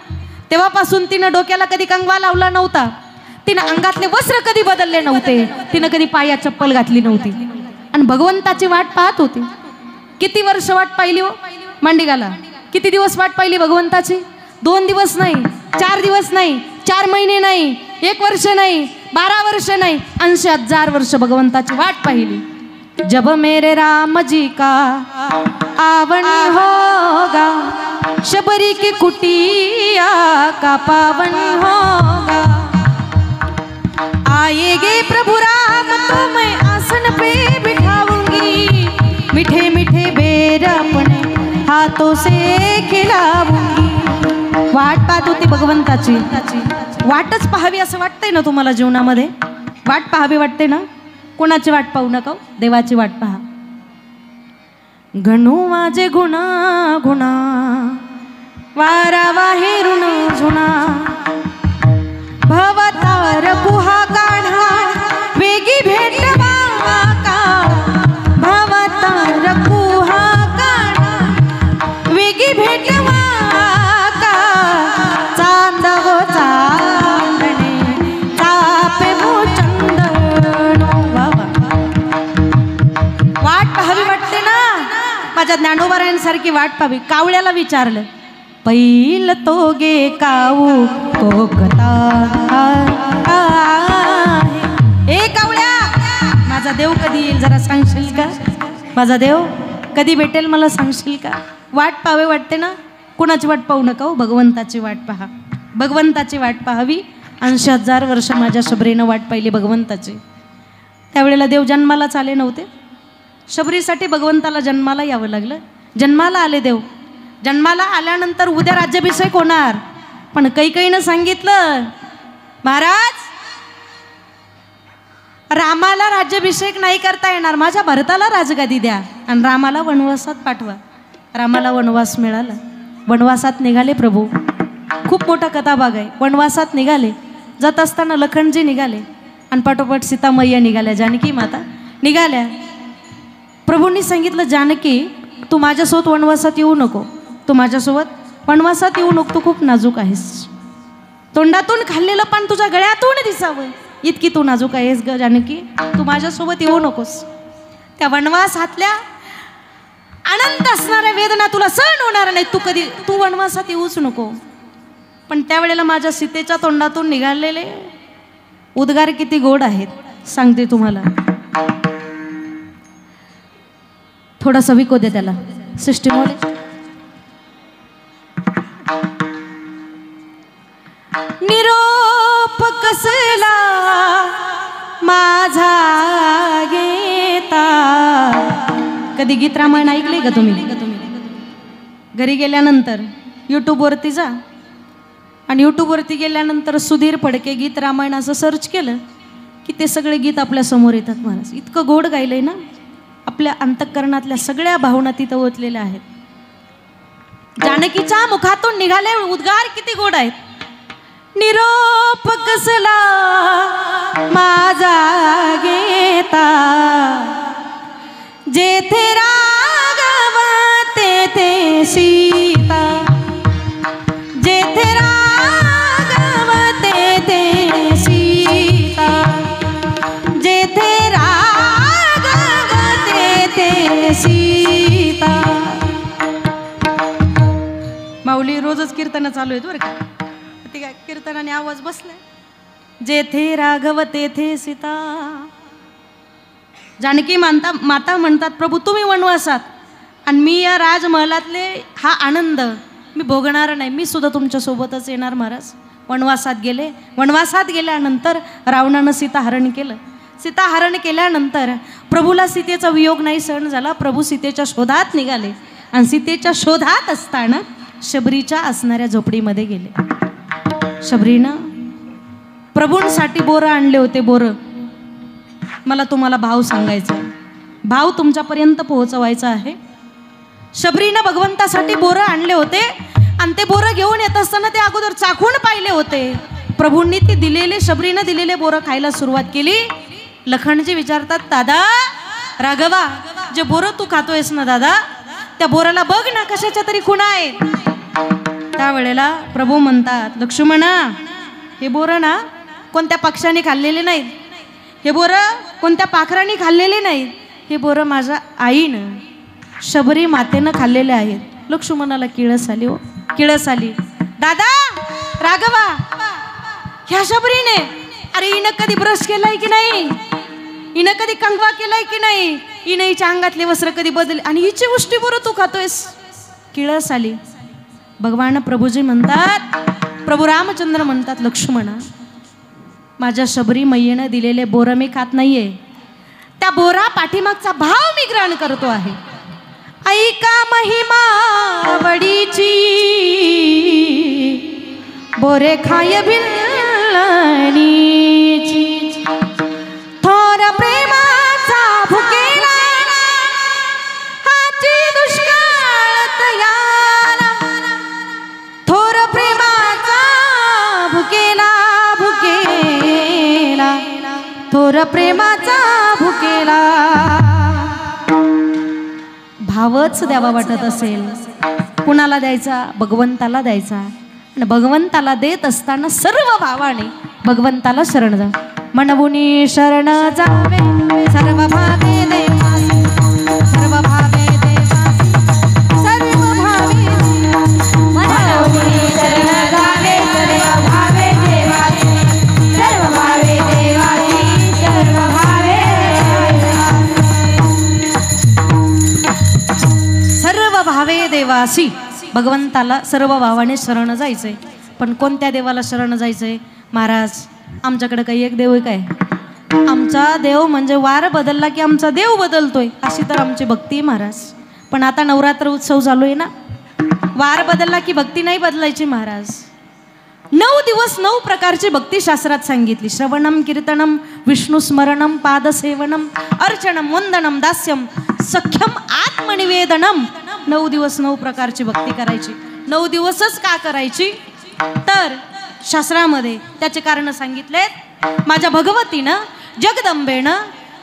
तेव्हापासून तिनं डोक्याला कधी कंगवा लावला नव्हता. तिनं अंगातले वस्त्र कधी बदलले नव्हते. तिनं कधी पाया चप्पल घातली नव्हती. आणि भगवंताची वाट पाहत होती. किती वर्ष वाट पाहिली हो? मांडिगाला. किती दिवस वाट पाहिली भगवंताची? दोन दिवस नाही. चार दिवस नाही. चार महिने नाही एक वर्ष नाही बारा वर्ष नाही ऐंशी हजार वर्ष भगवंताची वाट पाहिली. जब मेरे राम जी का आवन होगा शबरी की कुटिया का पावन होगा। आएगे प्रभु राम तो मैं आसन पे बिठाऊंगी। मीठे मीठे बेर अपने हाथों से खिलाऊंगी। वाट पाहत होती भगवंताची. वाटच पाहावी असं वाटतंय ना तुम्हाला जीवनामध्ये? वाट पाहावी वाटते ना? कोणाची वाट पाहू नका हो? देवाची वाट पहा. घणू माझे गुणा गुणा वारा वाहेरुण झुणा. भवतार गुहा काढा ज्ञानोबारायांसारखी वाट पाहावी. कावळ्याला विचारलं पैल तो गे काऊ कोकता ए कावळ्या माझा देव कधी येईल जरा सांगशील का? माझा देव कधी भेटेल मला सांगशील का? वाट पाहावे वाटते ना? कुणाची वाट पाहू नका हो भगवंताची वाट पहा. भगवंताची वाट पाहावी ऐंशी हजार वर्ष माझ्या शबरीनं वाट पाहिली भगवंताची. त्यावेळेला देव जन्मालाच आले नव्हते. शबरीसाठी भगवंताला जन्माला यावं लागलं. जन्माला आले देव. जन्माला आल्यानंतर उद्या राज्याभिषेक होणार. पण कैकईनं सांगितलं महाराज रामाला राज्याभिषेक नाही करता येणार. माझ्या भरताला राजगादी द्या आणि रामाला वनवासात पाठवा. रामाला वनवास मिळाला. वनवासात निघाले प्रभू. खूप मोठा कथाभाग आहे. वनवासात निघाले. जात असताना लखनजी निघाले. आणि पाठोपाठ सीतामय्या निघाल्या. जानकी माता निघाल्या. प्रभूंनी सांगितलं जानकी तू माझ्यासोबत वनवासात येऊ नको. तू माझ्यासोबत वनवासात येऊ नको तू खूप नाजूक आहेस. तोंडातून खाल्लेलं पान तुझ्या गळ्यातून दिसावं. इतकी तू नाजूक आहेस ग जानकी. तू माझ्यासोबत येऊ नकोस. त्या वनवासातल्या अनंत असणाऱ्या वेदना तुला सहन होणार नाही तू कधी तू वनवासात येऊच नको. पण त्यावेळेला माझ्या सीतेच्या तोंडातून निघालेले उद्गार किती गोड आहेत सांगते तुम्हाला. थोडासा विको दे त्याला. सिस्टीममध्ये निरोप कसला माझा घेता? कधी गीत रामायण ऐकले का तुम्ही? घरी गेल्यानंतर यूट्यूबवरती जा. आणि यूट्यूबवरती गेल्यानंतर सुधीर फडके गीत रामायण असं सर्च केलं की ते सगळे गीत आपल्यासमोर येतात महाराज. इतकं गोड गायलंय ना? आपल्या अंतःकरणातल्या सगळ्या भावना तिथं ओतलेल्या आहेत. जानकीच्या मुखातून निघाले उद्गार किती गोड आहेत. निरोप कसला माझा घेता. जेथे राघव तेथे सीता माऊली रोजच कीर्तन चालू आहेत बरं का? ती काय कीर्तनाने आवाज बसलाय? जेथे राघव तेथे सीता. जानकी मानता माता म्हणतात प्रभू तुम्ही वनवासात. आणि मी या राजमहलातले हा आनंद मी भोगणार नाही. मी सुद्धा तुमच्यासोबतच येणार महाराज. वनवासात गेले. वनवासात गेल्यानंतर रावणानं सीता हरण केलं. सीता हरण केल्यानंतर प्रभूला सीतेचा वियोग नाही सहन झाला. प्रभू सीतेच्या शोधात निघाले. आणि सीतेच्या शोधात असताना शबरीच्या असणाऱ्या झोपडीमध्ये गेले. शबरीनं प्रभूंसाठी बोरं आणले होते बोरं. मला तुम्हाला भाव सांगायचा आहे. भाव तुमच्यापर्यंत पोहोचवायचा आहे. शबरीनं भगवंतासाठी बोरं आणले होते आणि ते बोरं घेऊन येत असताना ते अगोदर चाखून पाहिले होते. प्रभूंनी ते दिलेले शबरीनं दिलेले बोरं खायला सुरुवात केली. लखनजी विचारतात दादा राघवा जे बोरं तू खातोयस ना दादा? त्या बोराला बघ ना कशाच्या तरी खुणा आहे त्यावेळेला प्रभू म्हणतात लक्ष्मणा हे बोरं ना कोणत्या पक्षाने खाल्लेले नाहीत. हे बोरं कोणत्या पाखराने खाल्लेले नाहीत. हे बोरं माझ्या आईनं शबरी मातेनं खाल्लेले आहेत. लक्ष्मणाला किळस आली हो. किळस आली. दादा राघवा ह्या शबरीने अरे हिनं कधी ब्रश केलाय की नाही? हिनं कधी कंगवा केलाय की नाही? हिनं हिच्या अंगातले वस्त्र कधी बदलले आणि हिची गोष्टी बरं तू खातोयस. किळस आली. भगवान प्रभूजी म्हणतात प्रभू रामचंद्र म्हणतात लक्ष्मणा माझ्या शबरी मैयेनं दिलेले बोरं मी खात नाहीये. त्या बोरा पाठीमागचा भाव मी ग्रहण करतो आहे. ऐका महिमा वडीची बोरे खाय भिल्लणीची थोर प्रेमाचा भुकेला. भावच द्यावा वाटत असेल. कुणाला द्यायचा? भगवंताला द्यायचा. आणि भगवंताला देत असताना सर्व भावाने भगवंताला शरण जा म्हणवुनी शरण जावे सर्व भावे देवासी भगवंताला सर्व भावाने शरण जायचंय. पण कोणत्या देवाला शरण जायचंय? महाराज आमच्याकडे काही एक देव आहे काय? आमचा देव म्हणजे वार बदलला की आमचा देव बदलतोय अशी तर आमची भक्ती आहे महाराज. पण आता नवरात्र उत्सव चालू आहे ना? वार बदलला की भक्ती नाही बदलायची महाराज. नऊ दिवस नऊ प्रकारची भक्तिशास्त्रात सांगितली. श्रवणम कीर्तनम विष्णू स्मरणम पादसेवनम अर्चनम वंदनम दास्यम सख्यम आत्मनिवेदनम. नऊ दिवस नऊ प्रकारची भक्ती करायची. नऊ दिवसच का करायची? तर शास्त्रामध्ये त्याचे कारण सांगितलेत. माझ्या भगवतीनं जगदंबेनं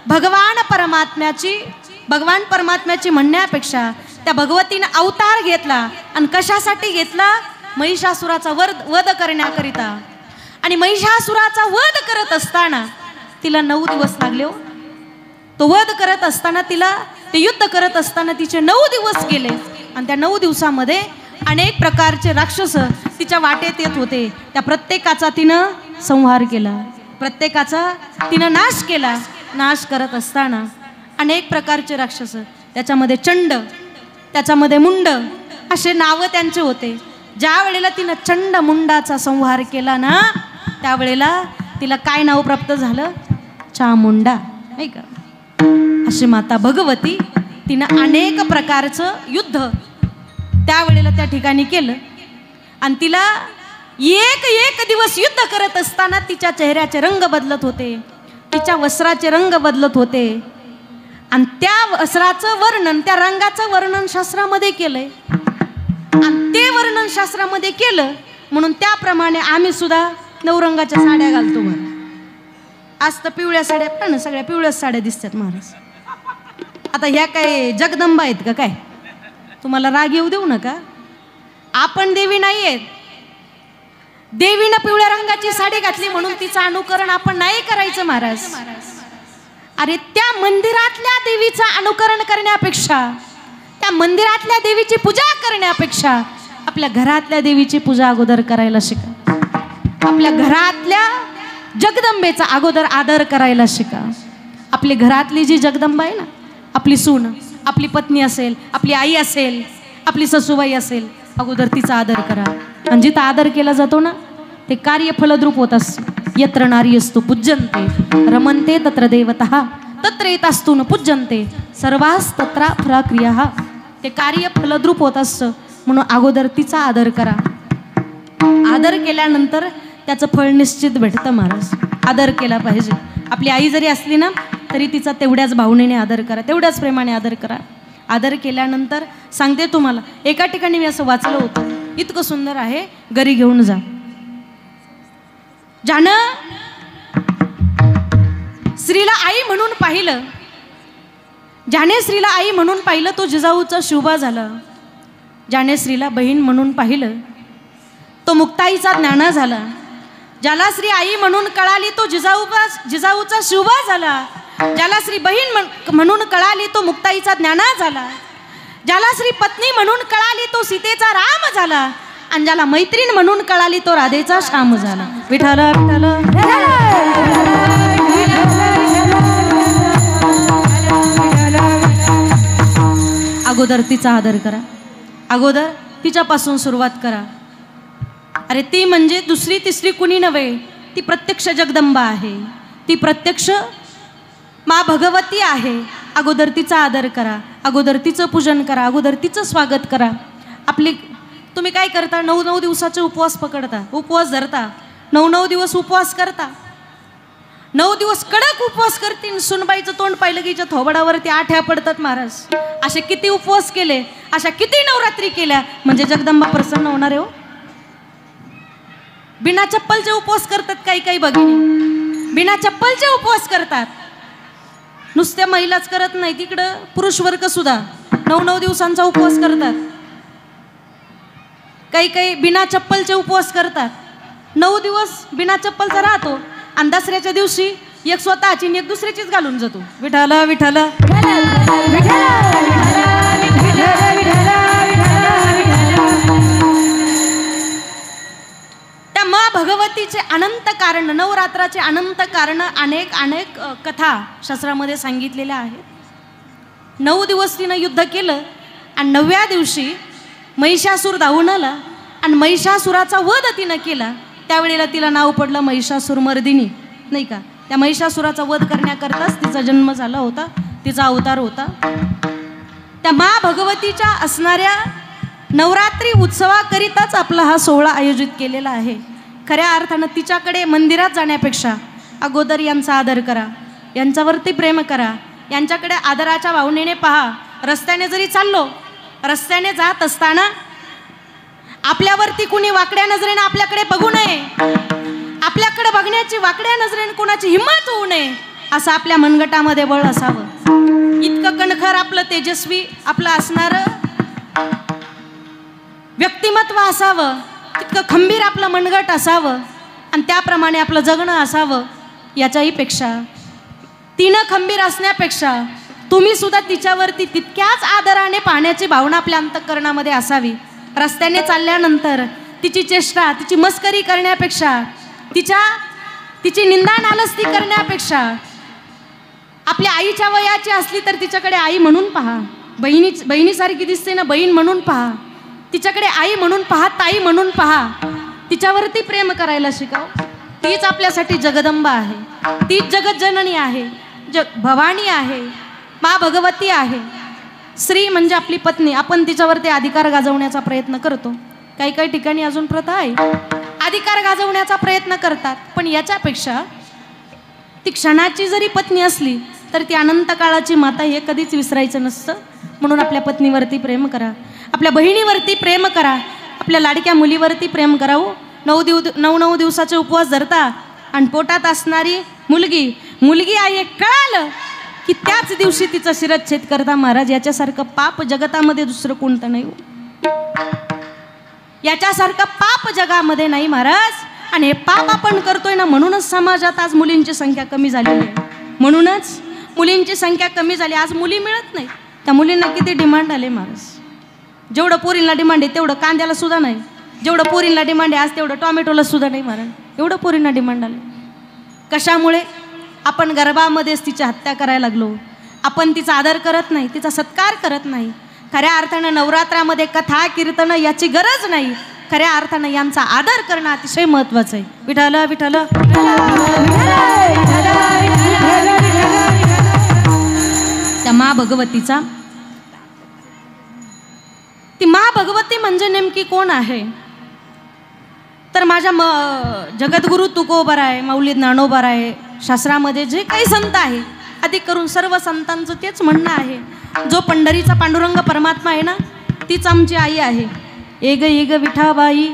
भगवान परमात्म्याची भगवान परमात्म्याची म्हणण्यापेक्षा त्या भगवतीनं अवतार घेतला आणि कशासाठी घेतला? महिषासुराचा वध वध करण्याकरिता. आणि महिषासुराचा वध करत असताना तिला नऊ दिवस लागले हो. तो वध करत असताना तिला ते युद्ध करत असताना तिचे नऊ दिवस गेले. आणि त्या नऊ दिवसामध्ये अनेक प्रकारचे राक्षस तिच्या वाटेत येत होते. त्या प्रत्येकाचा तिनं संहार केला. प्रत्येकाचा तिनं नाश केला. नाश करत असताना अनेक प्रकारचे राक्षस त्याच्यामध्ये चंड त्याच्यामध्ये मुंड असे नावं त्यांचे होते. ज्या वेळेला तिनं चंड मुंडाचा संहार केला ना त्यावेळेला तिला काय नाव प्राप्त झालं? चामुंडा. नाही का? अशी माता भगवती तिनं अनेक प्रकारचं युद्ध त्यावेळेला त्या ठिकाणी केलं. आणि तिला एक एक दिवस युद्ध करत असताना तिच्या चेहऱ्याचे रंग बदलत होते. तिच्या वस्त्राचे रंग बदलत होते. आणि त्या वस्त्राचं वर्णन त्या रंगाचं वर्णन शास्त्रामध्ये केलंय. आणि ते वर्णन शास्त्रामध्ये केलं म्हणून त्याप्रमाणे आम्ही सुद्धा नवरंगाच्या साड्या घालतो बरं. आज तर पिवळ्या साड्या पण सगळ्या पिवळ्याच साड्या दिसतात महाराज. आता ह्या काय जगदंबा आहेत का काय? तुम्हाला राग येऊ देऊ नका. आपण देवी नाही आहेत देवीनं पिवळ्या रंगाची साडी घातली म्हणून तिचं अनुकरण आपण नाही करायचं महाराज. अरे त्या मंदिरातल्या देवीचं अनुकरण करण्यापेक्षा त्या मंदिरातल्या देवीची पूजा करण्यापेक्षा आपल्या घरातल्या देवीची पूजा अगोदर करायला शिका. आपल्या घरातल्या जगदंबेचा अगोदर आदर करायला शिका. आपली घरातली जी जगदंबा आहे ना आपली सून आपली पत्नी असेल आपली आई असेल आपली ससूबाई असेल अगोदर तिचा आदर करा. आणि जिथं आदर केला जातो ना ते कार्य फलद्रूप होत असतं. यत्र नारी असतो पूज्यंते रमनते तत्र देवता तत्र येत असतो न पूज्यंते सर्वास तत्रा फरा क्रिया ते कार्य फलद्रूप होत असतं. म्हणून अगोदर तिचा आदर करा. आदर केल्यानंतर त्याचं फळ निश्चित भेटतं महाराज. आदर केला पाहिजे. आपली आई जरी असली ना तरी तिचा तेवढ्याच भावनेने आदर करा तेवढ्याच प्रेमाने आदर करा. आदर केल्यानंतर सांगते तुम्हाला एका ठिकाणी मी असं वाचलं होतं इतकं सुंदर आहे घरी घेऊन जा. ज्यानं स्त्रीला आई म्हणून पाहिलं ज्याने स्त्रीला आई म्हणून पाहिलं तो जिजाऊचा शुभा झाला. ज्याने स्त्रीला बहीण म्हणून पाहिलं तो मुक्ताईचा ज्ञाना झाला. ज्याला श्री आई म्हणून कळाली तो जिजाऊचा जिजाऊचा शुभा झाला. ज्याला श्री बहीण म्हण- म्हणून कळाली तो मुक्ताईचा ज्ञाना झाला. ज्याला श्री पत्नी म्हणून कळाली तो सीतेचा राम झाला. आणि ज्याला मैत्रीण म्हणून कळाली तो राधेचा श्याम झाला. विठाल विठाल अगोदर तिचा आदर करा. अगोदर तिच्यापासून सुरुवात करा. अरे ती म्हणजे दुसरी तिसरी कुणी नव्हे? ती प्रत्यक्ष जगदंबा आहे. ती प्रत्यक्ष मा भगवती आहे. अगोदर तिचा आदर करा. अगोदर तिचं पूजन करा. अगोदर तिचं स्वागत करा. आपली तुम्ही काय करता? नऊ नऊ दिवसाचे उपवास पकडता. उपवास धरता. नऊ नऊ दिवस उपवास करता. नऊ दिवस कडक उपवास करतील. सुनबाईचं तोंड पाहिलं की हिच्या थोबडावरती आठ्या पडतात महाराज. असे किती उपवास केले? अशा किती नवरात्री केल्या? म्हणजे जगदंबा प्रसन्न होणार आहे हो. बिना चप्पलचे उपवास करतात काही काही भगिनी. बिना चप्पलचे उपवास करतात. नुसत्या महिलाच करत नाही तिकडं पुरुष वर्ग सुद्धा नऊ नऊ दिवसांचा उपवास करतात. काही काही बिना चप्पलचे उपवास करतात. नऊ दिवस बिना चप्पलचा राहतो आणि दसऱ्याच्या दिवशी एक स्वतःची आणि एक दुसऱ्याचीच घालून जातो. विठाल विठाल मा भगवतीचे अनंत कारण नवरात्राचे अनंत कारण अनेक अनेक कथा शास्त्रामध्ये सांगितलेल्या आहेत. नऊ दिवस तिनं युद्ध केलं आणि नवव्या दिवशी महिषासूर धावून आला आणि महिषासुराचा वध तिनं केला. त्यावेळेला तिला नाव पडलं महिषासूर मर्दिनी नाही का? त्या महिषासुराचा वध करण्याकरताच तिचा जन्म झाला होता तिचा अवतार होता. त्या मा भगवतीच्या असणाऱ्या नवरात्री उत्सवाकरिताच आपला हा सोहळा आयोजित केलेला आहे. खऱ्या अर्थानं तिच्याकडे मंदिरात जाण्यापेक्षा अगोदर यांचा आदर करा. यांच्यावरती प्रेम करा. यांच्याकडे आदराच्या भावनेने पहा. रस्त्याने जरी चाललो रस्त्याने जात असताना आपल्यावरती कुणी वाकड्या नजरेनं आपल्याकडे बघू नये. आपल्याकडे बघण्याची वाकड्या नजरेनं कोणाची हिंमत होऊ नये असं आपल्या मनगटामध्ये बळ असावं. इतकं कणखर आपलं तेजस्वी आपलं असणारं व्यक्तिमत्व असावं. तितकं खंबीर आपलं मनगट असावं आणि त्याप्रमाणे आपलं जगणं असावं याच्याही पेक्षा. तिनं खंबीर असण्यापेक्षा तुम्ही सुद्धा तिच्यावरती तितक्याच आदराने पाहण्याची भावना आपल्या अंतःकरणामध्ये असावी. रस्त्याने चालल्यानंतर तिची चेष्टा तिची मस्करी करण्यापेक्षा तिच्या तिची निंदा नालस्ती करण्यापेक्षा आपल्या आईच्या वयाची असली तर तिच्याकडे आई म्हणून पहा. बहिणी बहिणीसारखी दिसते ना बहीण म्हणून पहा. तिच्याकडे आई म्हणून पहा ताई म्हणून पहा. तिच्यावरती प्रेम करायला शिकाव. तीच आपल्यासाठी जगदंबा आहे. तीच जगतजननी आहे. जग भवानी आहे. मा भगवती आहे. स्त्री म्हणजे आपली पत्नी. आपण तिच्यावरती अधिकार गाजवण्याचा प्रयत्न करतो. काही काही ठिकाणी अजून प्रथा आहे. अधिकार गाजवण्याचा प्रयत्न करतात. पण याच्यापेक्षा ती क्षणाची जरी पत्नी असली तर ती अनंत काळाची माता हे कधीच विसरायचं नसतं. म्हणून आपल्या पत्नीवरती प्रेम करा. आपल्या बहिणीवरती प्रेम करा. आपल्या लाडक्या मुलीवरती प्रेम करा हो नऊ दिव नऊ नऊ दिवसाचे उपवास धरता. आणि पोटात असणारी मुलगी मुलगी आहे कळालं की त्याच दिवशी तिचा शिरच्छेद करता महाराज. याच्यासारखं पाप जगतामध्ये दुसरं कोणतं नाही हो. याच्यासारखं पाप जगामध्ये नाही महाराज. आणि हे पाप आपण करतोय ना म्हणूनच समाजात आज मुलींची संख्या कमी झालेली आहे. म्हणूनच मुलींची संख्या कमी झाली. आज मुली मिळत नाही. त्या मुलींना किती डिमांड आले महाराज? जेवढं पोरींना डिमांड आहे तेवढं कांद्याला सुद्धा नाही. जेवढं पोरींना डिमांड आहे आज तेवढं टॉमॅटोला सुद्धा नाही मारण. एवढं पोरींना डिमांड आलं कशामुळे? आपण गर्भामध्येच तिची हत्या करायला लागलो. आपण तिचा आदर करत नाही तिचा सत्कार करत नाही. खऱ्या अर्थानं नवरात्रामध्ये कथा कीर्तन याची गरज नाही. खऱ्या अर्थानं यांचा आदर करणं अतिशय महत्त्वाचं आहे. विठाल विठाल त्या मा भगवतीचा ती मा भगवती म्हणजे नेमकी कोण आहे? तर माझ्या म जगद्गुरू आहे माऊली ज्ञानोबराय शास्त्रामध्ये जे काही संत आहे अधिक करून सर्व संतांचं तेच म्हणणं आहे. जो पंढरीचा पांडुरंग परमात्मा आहे ना तीच आमची आई आहे. एग एग विठाबाई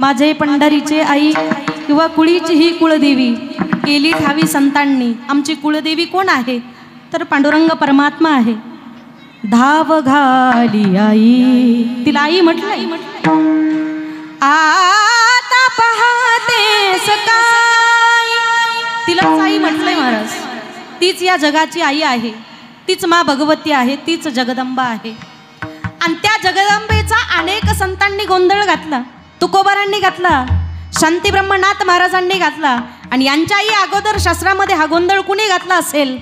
माझे पंढरीचे आई किंवा कुळीची ही कुळदेवी केली ठावी संतांनी. आमची कुळदेवी कोण आहे? तर पांडुरंग परमात्मा आहे. धाव घाली आई. तिला आई म्हटलं. आई म्हटलं आता पहाते सकाळी. तिलाच आई म्हटलंय महाराज. तीच या जगाची आई आहे. तीच मा भगवती आहे. तीच जगदंबा आहे. आणि त्या जगदंबेचा अनेक संतांनी गोंधळ घातला. तुकोबारांनी घातला. शांती ब्रह्मनाथ महाराजांनी घातला. आणि यांच्याही अगोदर शास्त्रामध्ये हा गोंधळ कुणी घातला असेल?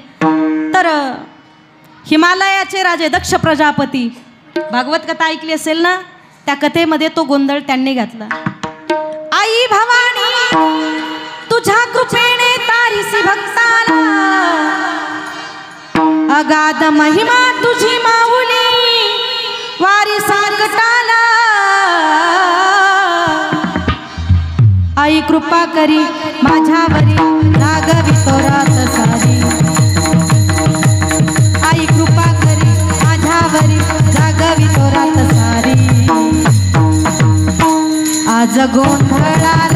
तर हिमालयाचे राजे दक्ष प्रजापती. भागवत कथा ऐकली असेल ना त्या कथेमध्ये तो गोंधळ त्यांनी घातला. आई भवानी तुझ्या कृपेने तारीसी भक्ताला. अगाध महिमा तुझी माऊली वारी संकटाला आई कृपा करी माझ्यावरी रागवी तोरात सारी माझ्यावरी जागवी तोरात सारी. आज गोंधळा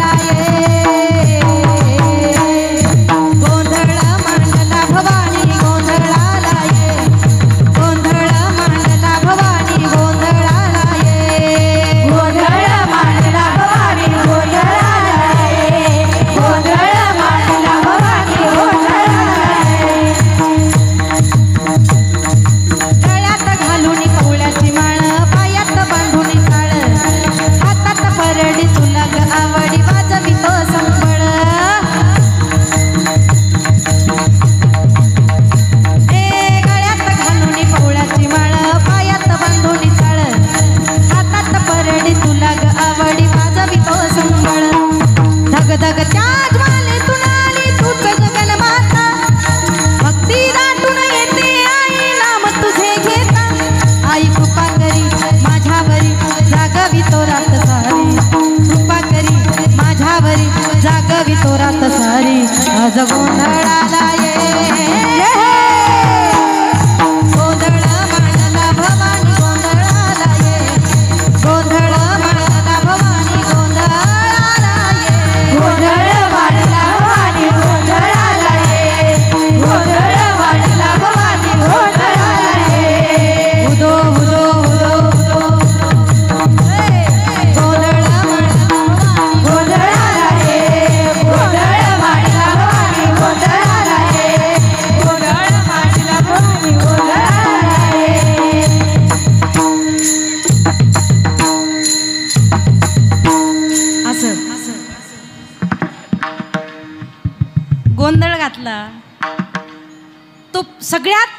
आज गोंधळाला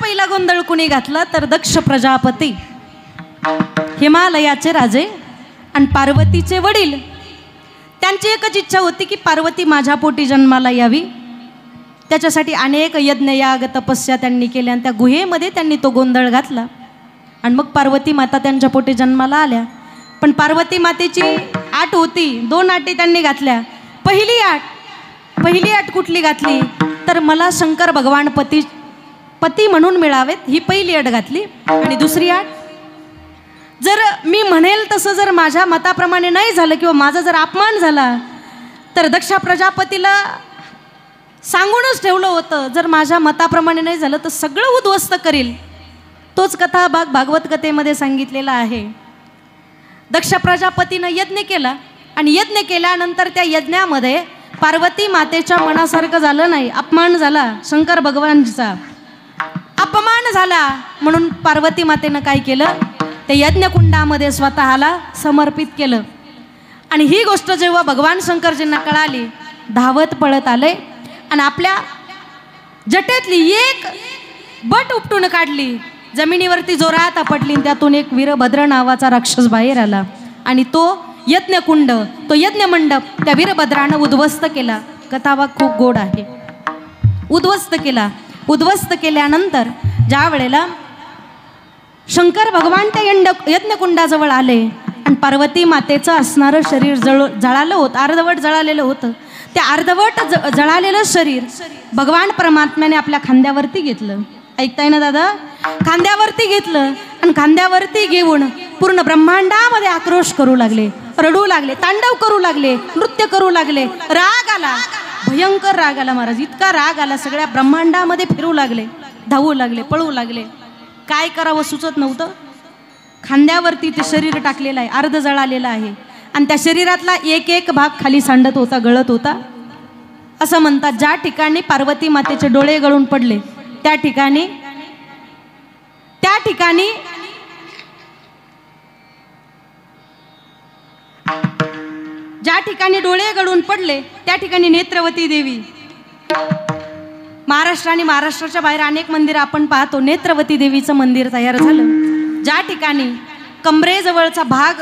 पहिला गोंधळ कुणी घातला? तर दक्ष प्रजापती. हिमालयाचे राजे आणि पार्वतीचे वडील. त्यांची एकच इच्छा होती की पार्वती माझ्या पोटी जन्माला यावी. त्याच्यासाठी अनेक यज्ञ याग तपस्या त्यांनी केल्या आणि त्या गुहेमध्ये त्यांनी तो गोंधळ घातला. आणि मग पार्वती माता त्यांच्या पोटी जन्माला आल्या. पण पार्वती मातेची आट होती. दोन आटी त्यांनी घातल्या. पहिली आट पहिली आट कुठली घातली? तर मला शंकर भगवान पती पती म्हणून मिळावेत ही पहिली अट घातली. आणि दुसरी अट जर मी म्हणेल तसं जर माझ्या मताप्रमाणे नाही झालं किंवा माझा जर अपमान झाला तर दक्षा प्रजापतीला सांगूनच ठेवलं होतं जर माझ्या मताप्रमाणे नाही झालं तर सगळं उद्ध्वस्त करील. तोच कथा भाग भागवत कथेमध्ये सांगितलेला आहे. दक्ष प्रजापतीनं यज्ञ केला आणि यज्ञ केल्यानंतर त्या यज्ञामध्ये पार्वती मातेच्या मनासारखं झालं नाही अपमान झाला शंकर भगवानचा. अपमान झाला. म्हणून पार्वती मातेनं काय केलं? ते यज्ञकुंडामध्ये स्वतःला समर्पित केलं. आणि ही गोष्ट जेव्हा भगवान शंकरजींना कळाली धावत पळत आले आणि आपल्या जटेतली एक बट उपटून काढली. जमिनीवरती जोरात आपटली आणि त्यातून एक वीरभद्र नावाचा राक्षस बाहेर आला. आणि तो यज्ञकुंड तो यज्ञमंडप त्या वीरभद्रानं उद्ध्वस्त केला. कथावा खूप गोड आहे. उद्ध्वस्त केला. उद्ध्वस्त केल्यानंतर ज्या वेळेला शंकर भगवान त्या यंड यज्ञकुंडाजवळ आले आणि पार्वती मातेचं असणारं शरीर जळ जळालं होतं अर्धवट जळालेलं होतं ते अर्धवट ज जळालेलं शरीर भगवान परमात्म्याने आपल्या खांद्यावरती घेतलं. ऐकताय ना दादा? खांद्यावरती घेतलं आणि खांद्यावरती घेऊन पूर्ण ब्रह्मांडामध्ये आक्रोश करू लागले रडू लागले तांडव करू लागले नृत्य करू लागले राग आला. भयंकर राग आला महाराज. इतका राग आला सगळ्या ब्रह्मांडामध्ये फिरू लागले धावू लागले पळू लागले. काय करावं सुचत नव्हतं. खांद्यावरती ते शरीर टाकलेलं आहे अर्ध जळालेलं आहे. आणि त्या शरीरातला एक एक भाग खाली सांडत होता गळत होता. असं म्हणतात ज्या ठिकाणी पार्वती मातेचे डोळे गळून पडले त्या ठिकाणी त्या ठिकाणी ज्या ठिकाणी डोळे गळून पडले त्या ठिकाणी नेत्रवती देवी. महाराष्ट्र आणि महाराष्ट्राच्या बाहेर अनेक मंदिर आपण पाहतो नेत्रवती देवीचं मंदिर तयार झालं. ज्या ठिकाणी कमरेजवळचा भाग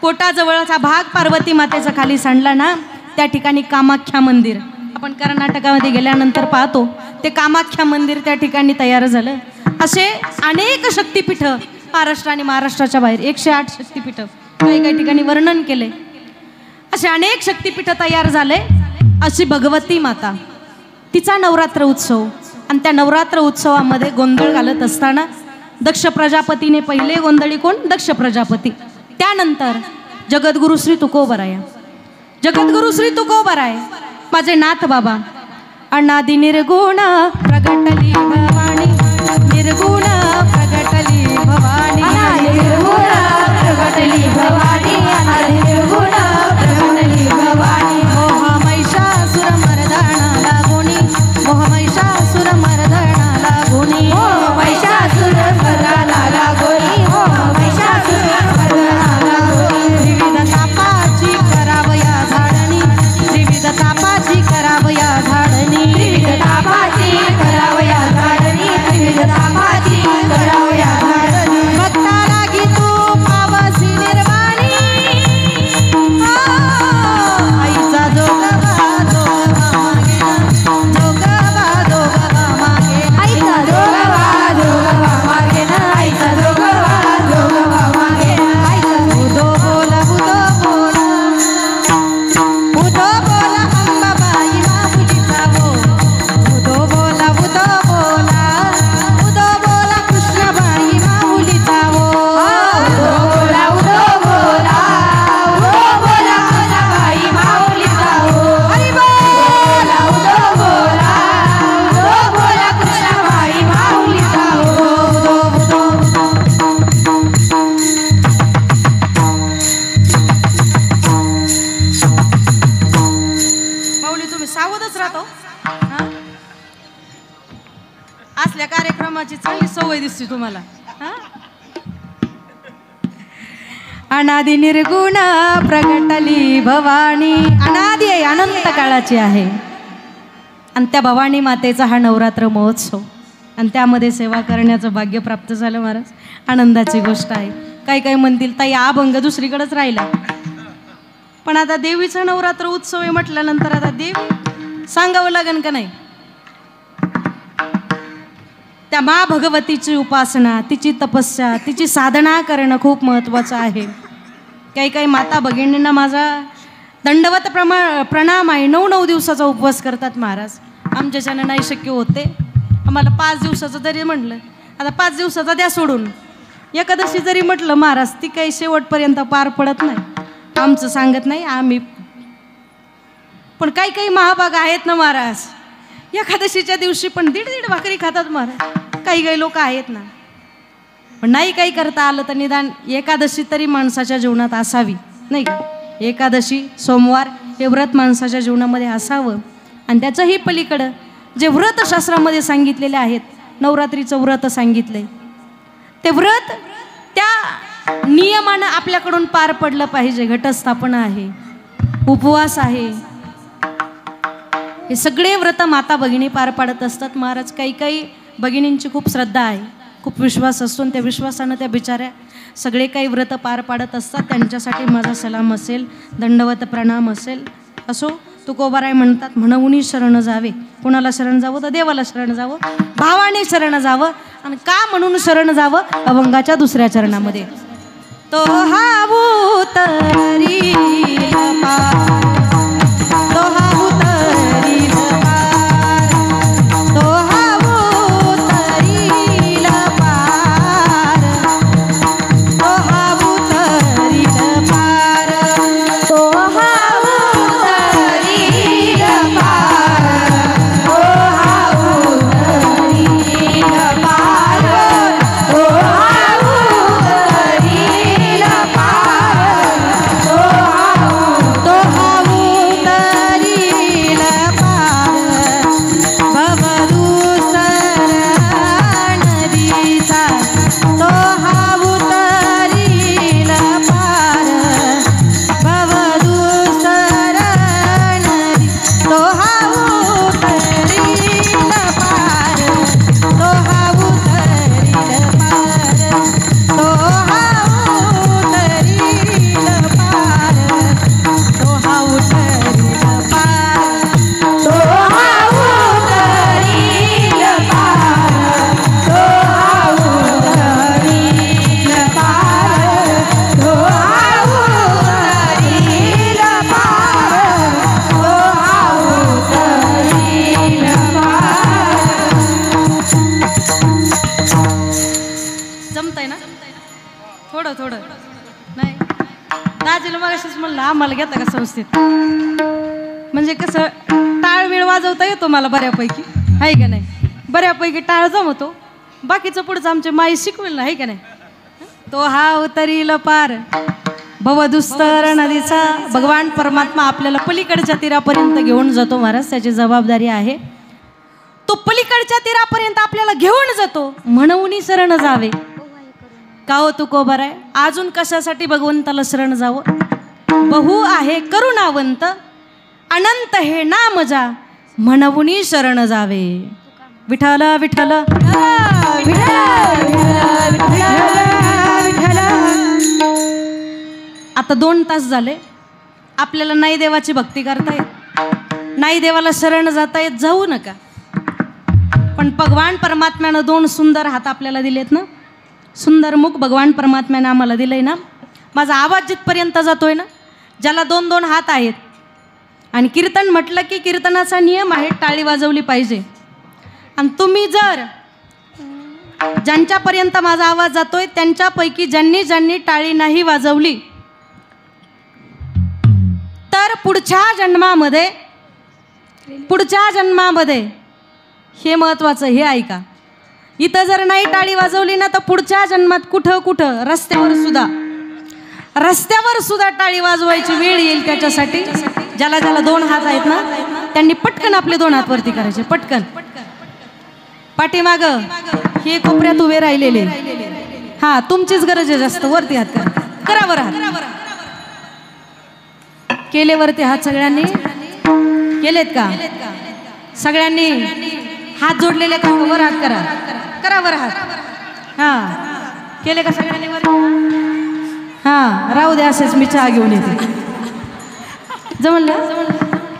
पोटाजवळचा भाग पार्वती मातेचा खाली सांडला ना त्या ठिकाणी कामाख्या मंदिर. आपण कर्नाटकामध्ये गेल्यानंतर पाहतो ते कामाख्या मंदिर त्या ठिकाणी तयार झालं. असे अनेक शक्तिपीठं महाराष्ट्र आणि महाराष्ट्राच्या बाहेर एकशे आठ शक्तिपीठं काही काही ठिकाणी वर्णन केले असे अनेक शक्तिपीठं तयार झाले. अशी भगवती माता. तिचा नवरात्र उत्सव. आणि त्या नवरात्र उत्सवामध्ये गोंधळ घालत असताना दक्ष प्रजापतीने पहिले गोंधळी कोण? दक्ष प्रजापती. त्यानंतर जगद्गुरु श्री तुकोबराया. जगद्गुरु श्री तुकोबराय. माझे नाथ बाबा. अनादि निर्गुण प्रगटली भवानी. निर्गुण प्रगटली भवानी. निर्गुण प्रगटली भवानी. अनादि निर्गुण प्रगटली भवानी. अनादि आहे अनंत काळाची आहे. आणि त्या भवानी मातेचा हा नवरात्र महोत्सव. आणि त्यामध्ये सेवा करण्याचं भाग्य प्राप्त झालं महाराज. आनंदाची गोष्ट आहे. काही काही म्हणतील ताई अभंग दुसरीकडेच राहिला. पण आता देवीचा नवरात्र उत्सव आहे म्हटल्यानंतर आता देव सांगावं लागेल का नाही? त्या मा भगवतीची उपासना तिची तपस्या तिची साधना करणं खूप महत्त्वाचं आहे. काही काही माता भगिनींना माझा दंडवत प्रमा प्रणाम आहे. नऊ नऊ दिवसाचा उपवास करतात महाराज. आमच्याच्यानं नाही शक्य होते आम्हाला पाच दिवसाचं जरी म्हटलं आता पाच दिवसाचा द्या सोडून. एकादशी जरी म्हटलं महाराज ती काही शेवटपर्यंत पार पडत नाही. आमचं सांगत नाही आम्ही. पण काही काही महाभाग आहेत ना महाराज. एकादशीच्या दिवशी पण दीड दीड भाकरी खातात महाराज. काही काही लोक आहेत ना. पण नाही काही करता आलं तर निदान एकादशी तरी माणसाच्या जीवनात असावी नाही का? एकादशी सोमवार हे व्रत माणसाच्या जीवनामध्ये असावं. आणि त्याचंही पलीकडं जे व्रतशास्त्रामध्ये सांगितलेले आहेत नवरात्रीचं व्रत सांगितलंय ते व्रत त्या नियमानं आपल्याकडून पार पडलं पाहिजे. घटस्थापना आहे उपवास आहे. हे सगळे व्रत माता भगिनी पार पाडत असतात. महाराज काही काही भगिनींची खूप श्रद्धा आहे. खूप विश्वास असतो आणि त्या विश्वासानं त्या बिचाऱ्या सगळे काही व्रत पार पाडत असतात. त्यांच्यासाठी माझा सलाम असेल दंडवत प्रणाम असेल. असो तुकोबाराय म्हणतात म्हणूनही शरण जावे. कोणाला शरण जावं? तर देवाला शरण जावं. भावाने शरण जावं. आणि का म्हणून शरण जावं? अभंगाच्या दुसऱ्या चरणामध्ये. तो हा जमवतो बाकीचं पुढचं आमचे माई शिकवेल ना आहे का नाही? तो हा उतरील पार. भवदुस्तर नदीचा भगवान परमात्मा आपल्याला पलीकडच्या तीरापर्यंत घेऊन जातो महाराज त्याची जबाबदारी आहे. तो पलीकडच्या तीरापर्यंत आपल्याला घेऊन जातो म्हणून शरण जावे. का हो तुकोबर आहे अजून कशासाठी भगवंताला शरण जावं? बहु आहे करुणावंत अनंत हे नामजा म्हणून शरण जावे. विठ्ठल विठ्ठल. आता दोन तास झाले. आपल्याला नाही देवाची भक्ती करता येत नाही देवाला शरण जाता येत जाऊ नका. पण भगवान परमात्म्यानं दोन सुंदर हात आपल्याला दिलेत ना? सुंदर मुख भगवान परमात्म्यानं आम्हाला दिलंय ना? माझा आवाज जिथपर्यंत जातोय ना ज्याला दोन दोन हात आहेत. आणि कीर्तन म्हटलं की कीर्तनाचा नियम आहे टाळी वाजवली पाहिजे. आणि तुम्ही जर ज्यांच्यापर्यंत माझा आवाज जातोय त्यांच्यापैकी ज्यांनी ज्यांनी टाळी नाही वाजवली तर पुढच्या जन्मामध्ये पुढच्या जन्मामध्ये हे महत्वाचं हे ऐका. इथं जर नाही टाळी वाजवली ना तर पुढच्या जन्मात कुठं कुठं रस्त्यावर सुद्धा रस्त्यावर सुद्धा टाळी वाजवायची वेळ येईल त्याच्यासाठी. ज्याला ज्याला दोन हात आहेत ना त्यांनी पटकन आपले दोन हात वरती करायचे पटकन. पाठीमाग हे कोपऱ्यात उभे राहिलेले. हा तुमचीच गरज आहे जास्त. वरती हात करा. करा वर हात. केले वरती हात सगळ्यांनी? केलेत का? सगळ्यांनी हात जोडलेले का? वर हात करा. करा वर हात. हा. केले का सगळ्यांनी वर हा राहू द्या असेच मी चहा घेऊन येते. जमलं?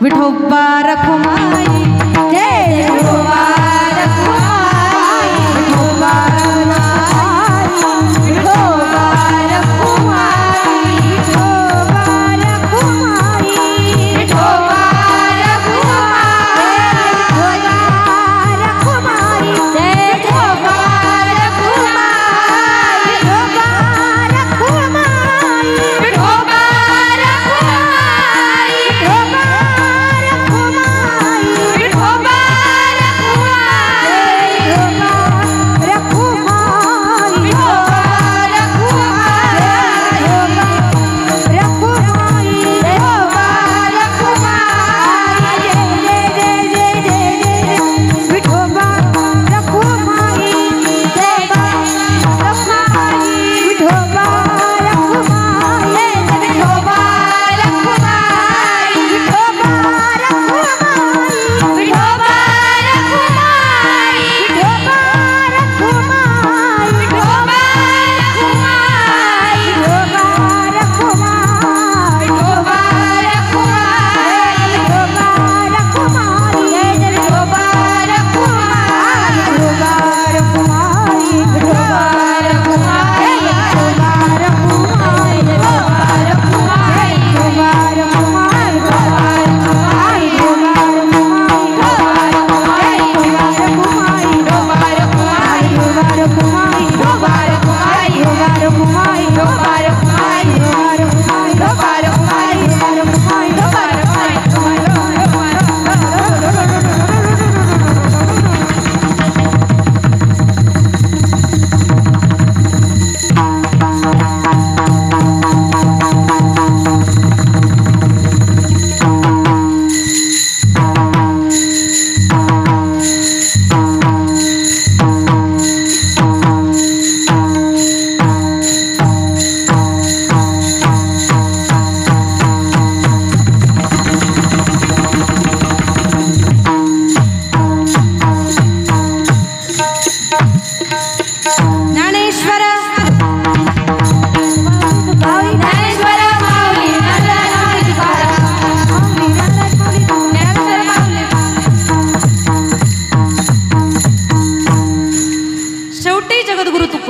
विठोबा रखुमाई. जय विठोबा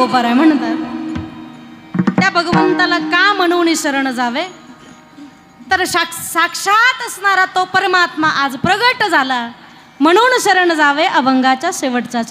तुकोबार आहे म्हणतात. त्या भगवंताला का म्हणून शरण जावे? तर साक्ष साक्षात असणारा तो परमात्मा आज प्रगट झाला. म्हणून शरण जावे अभंगाच्या शेवटचा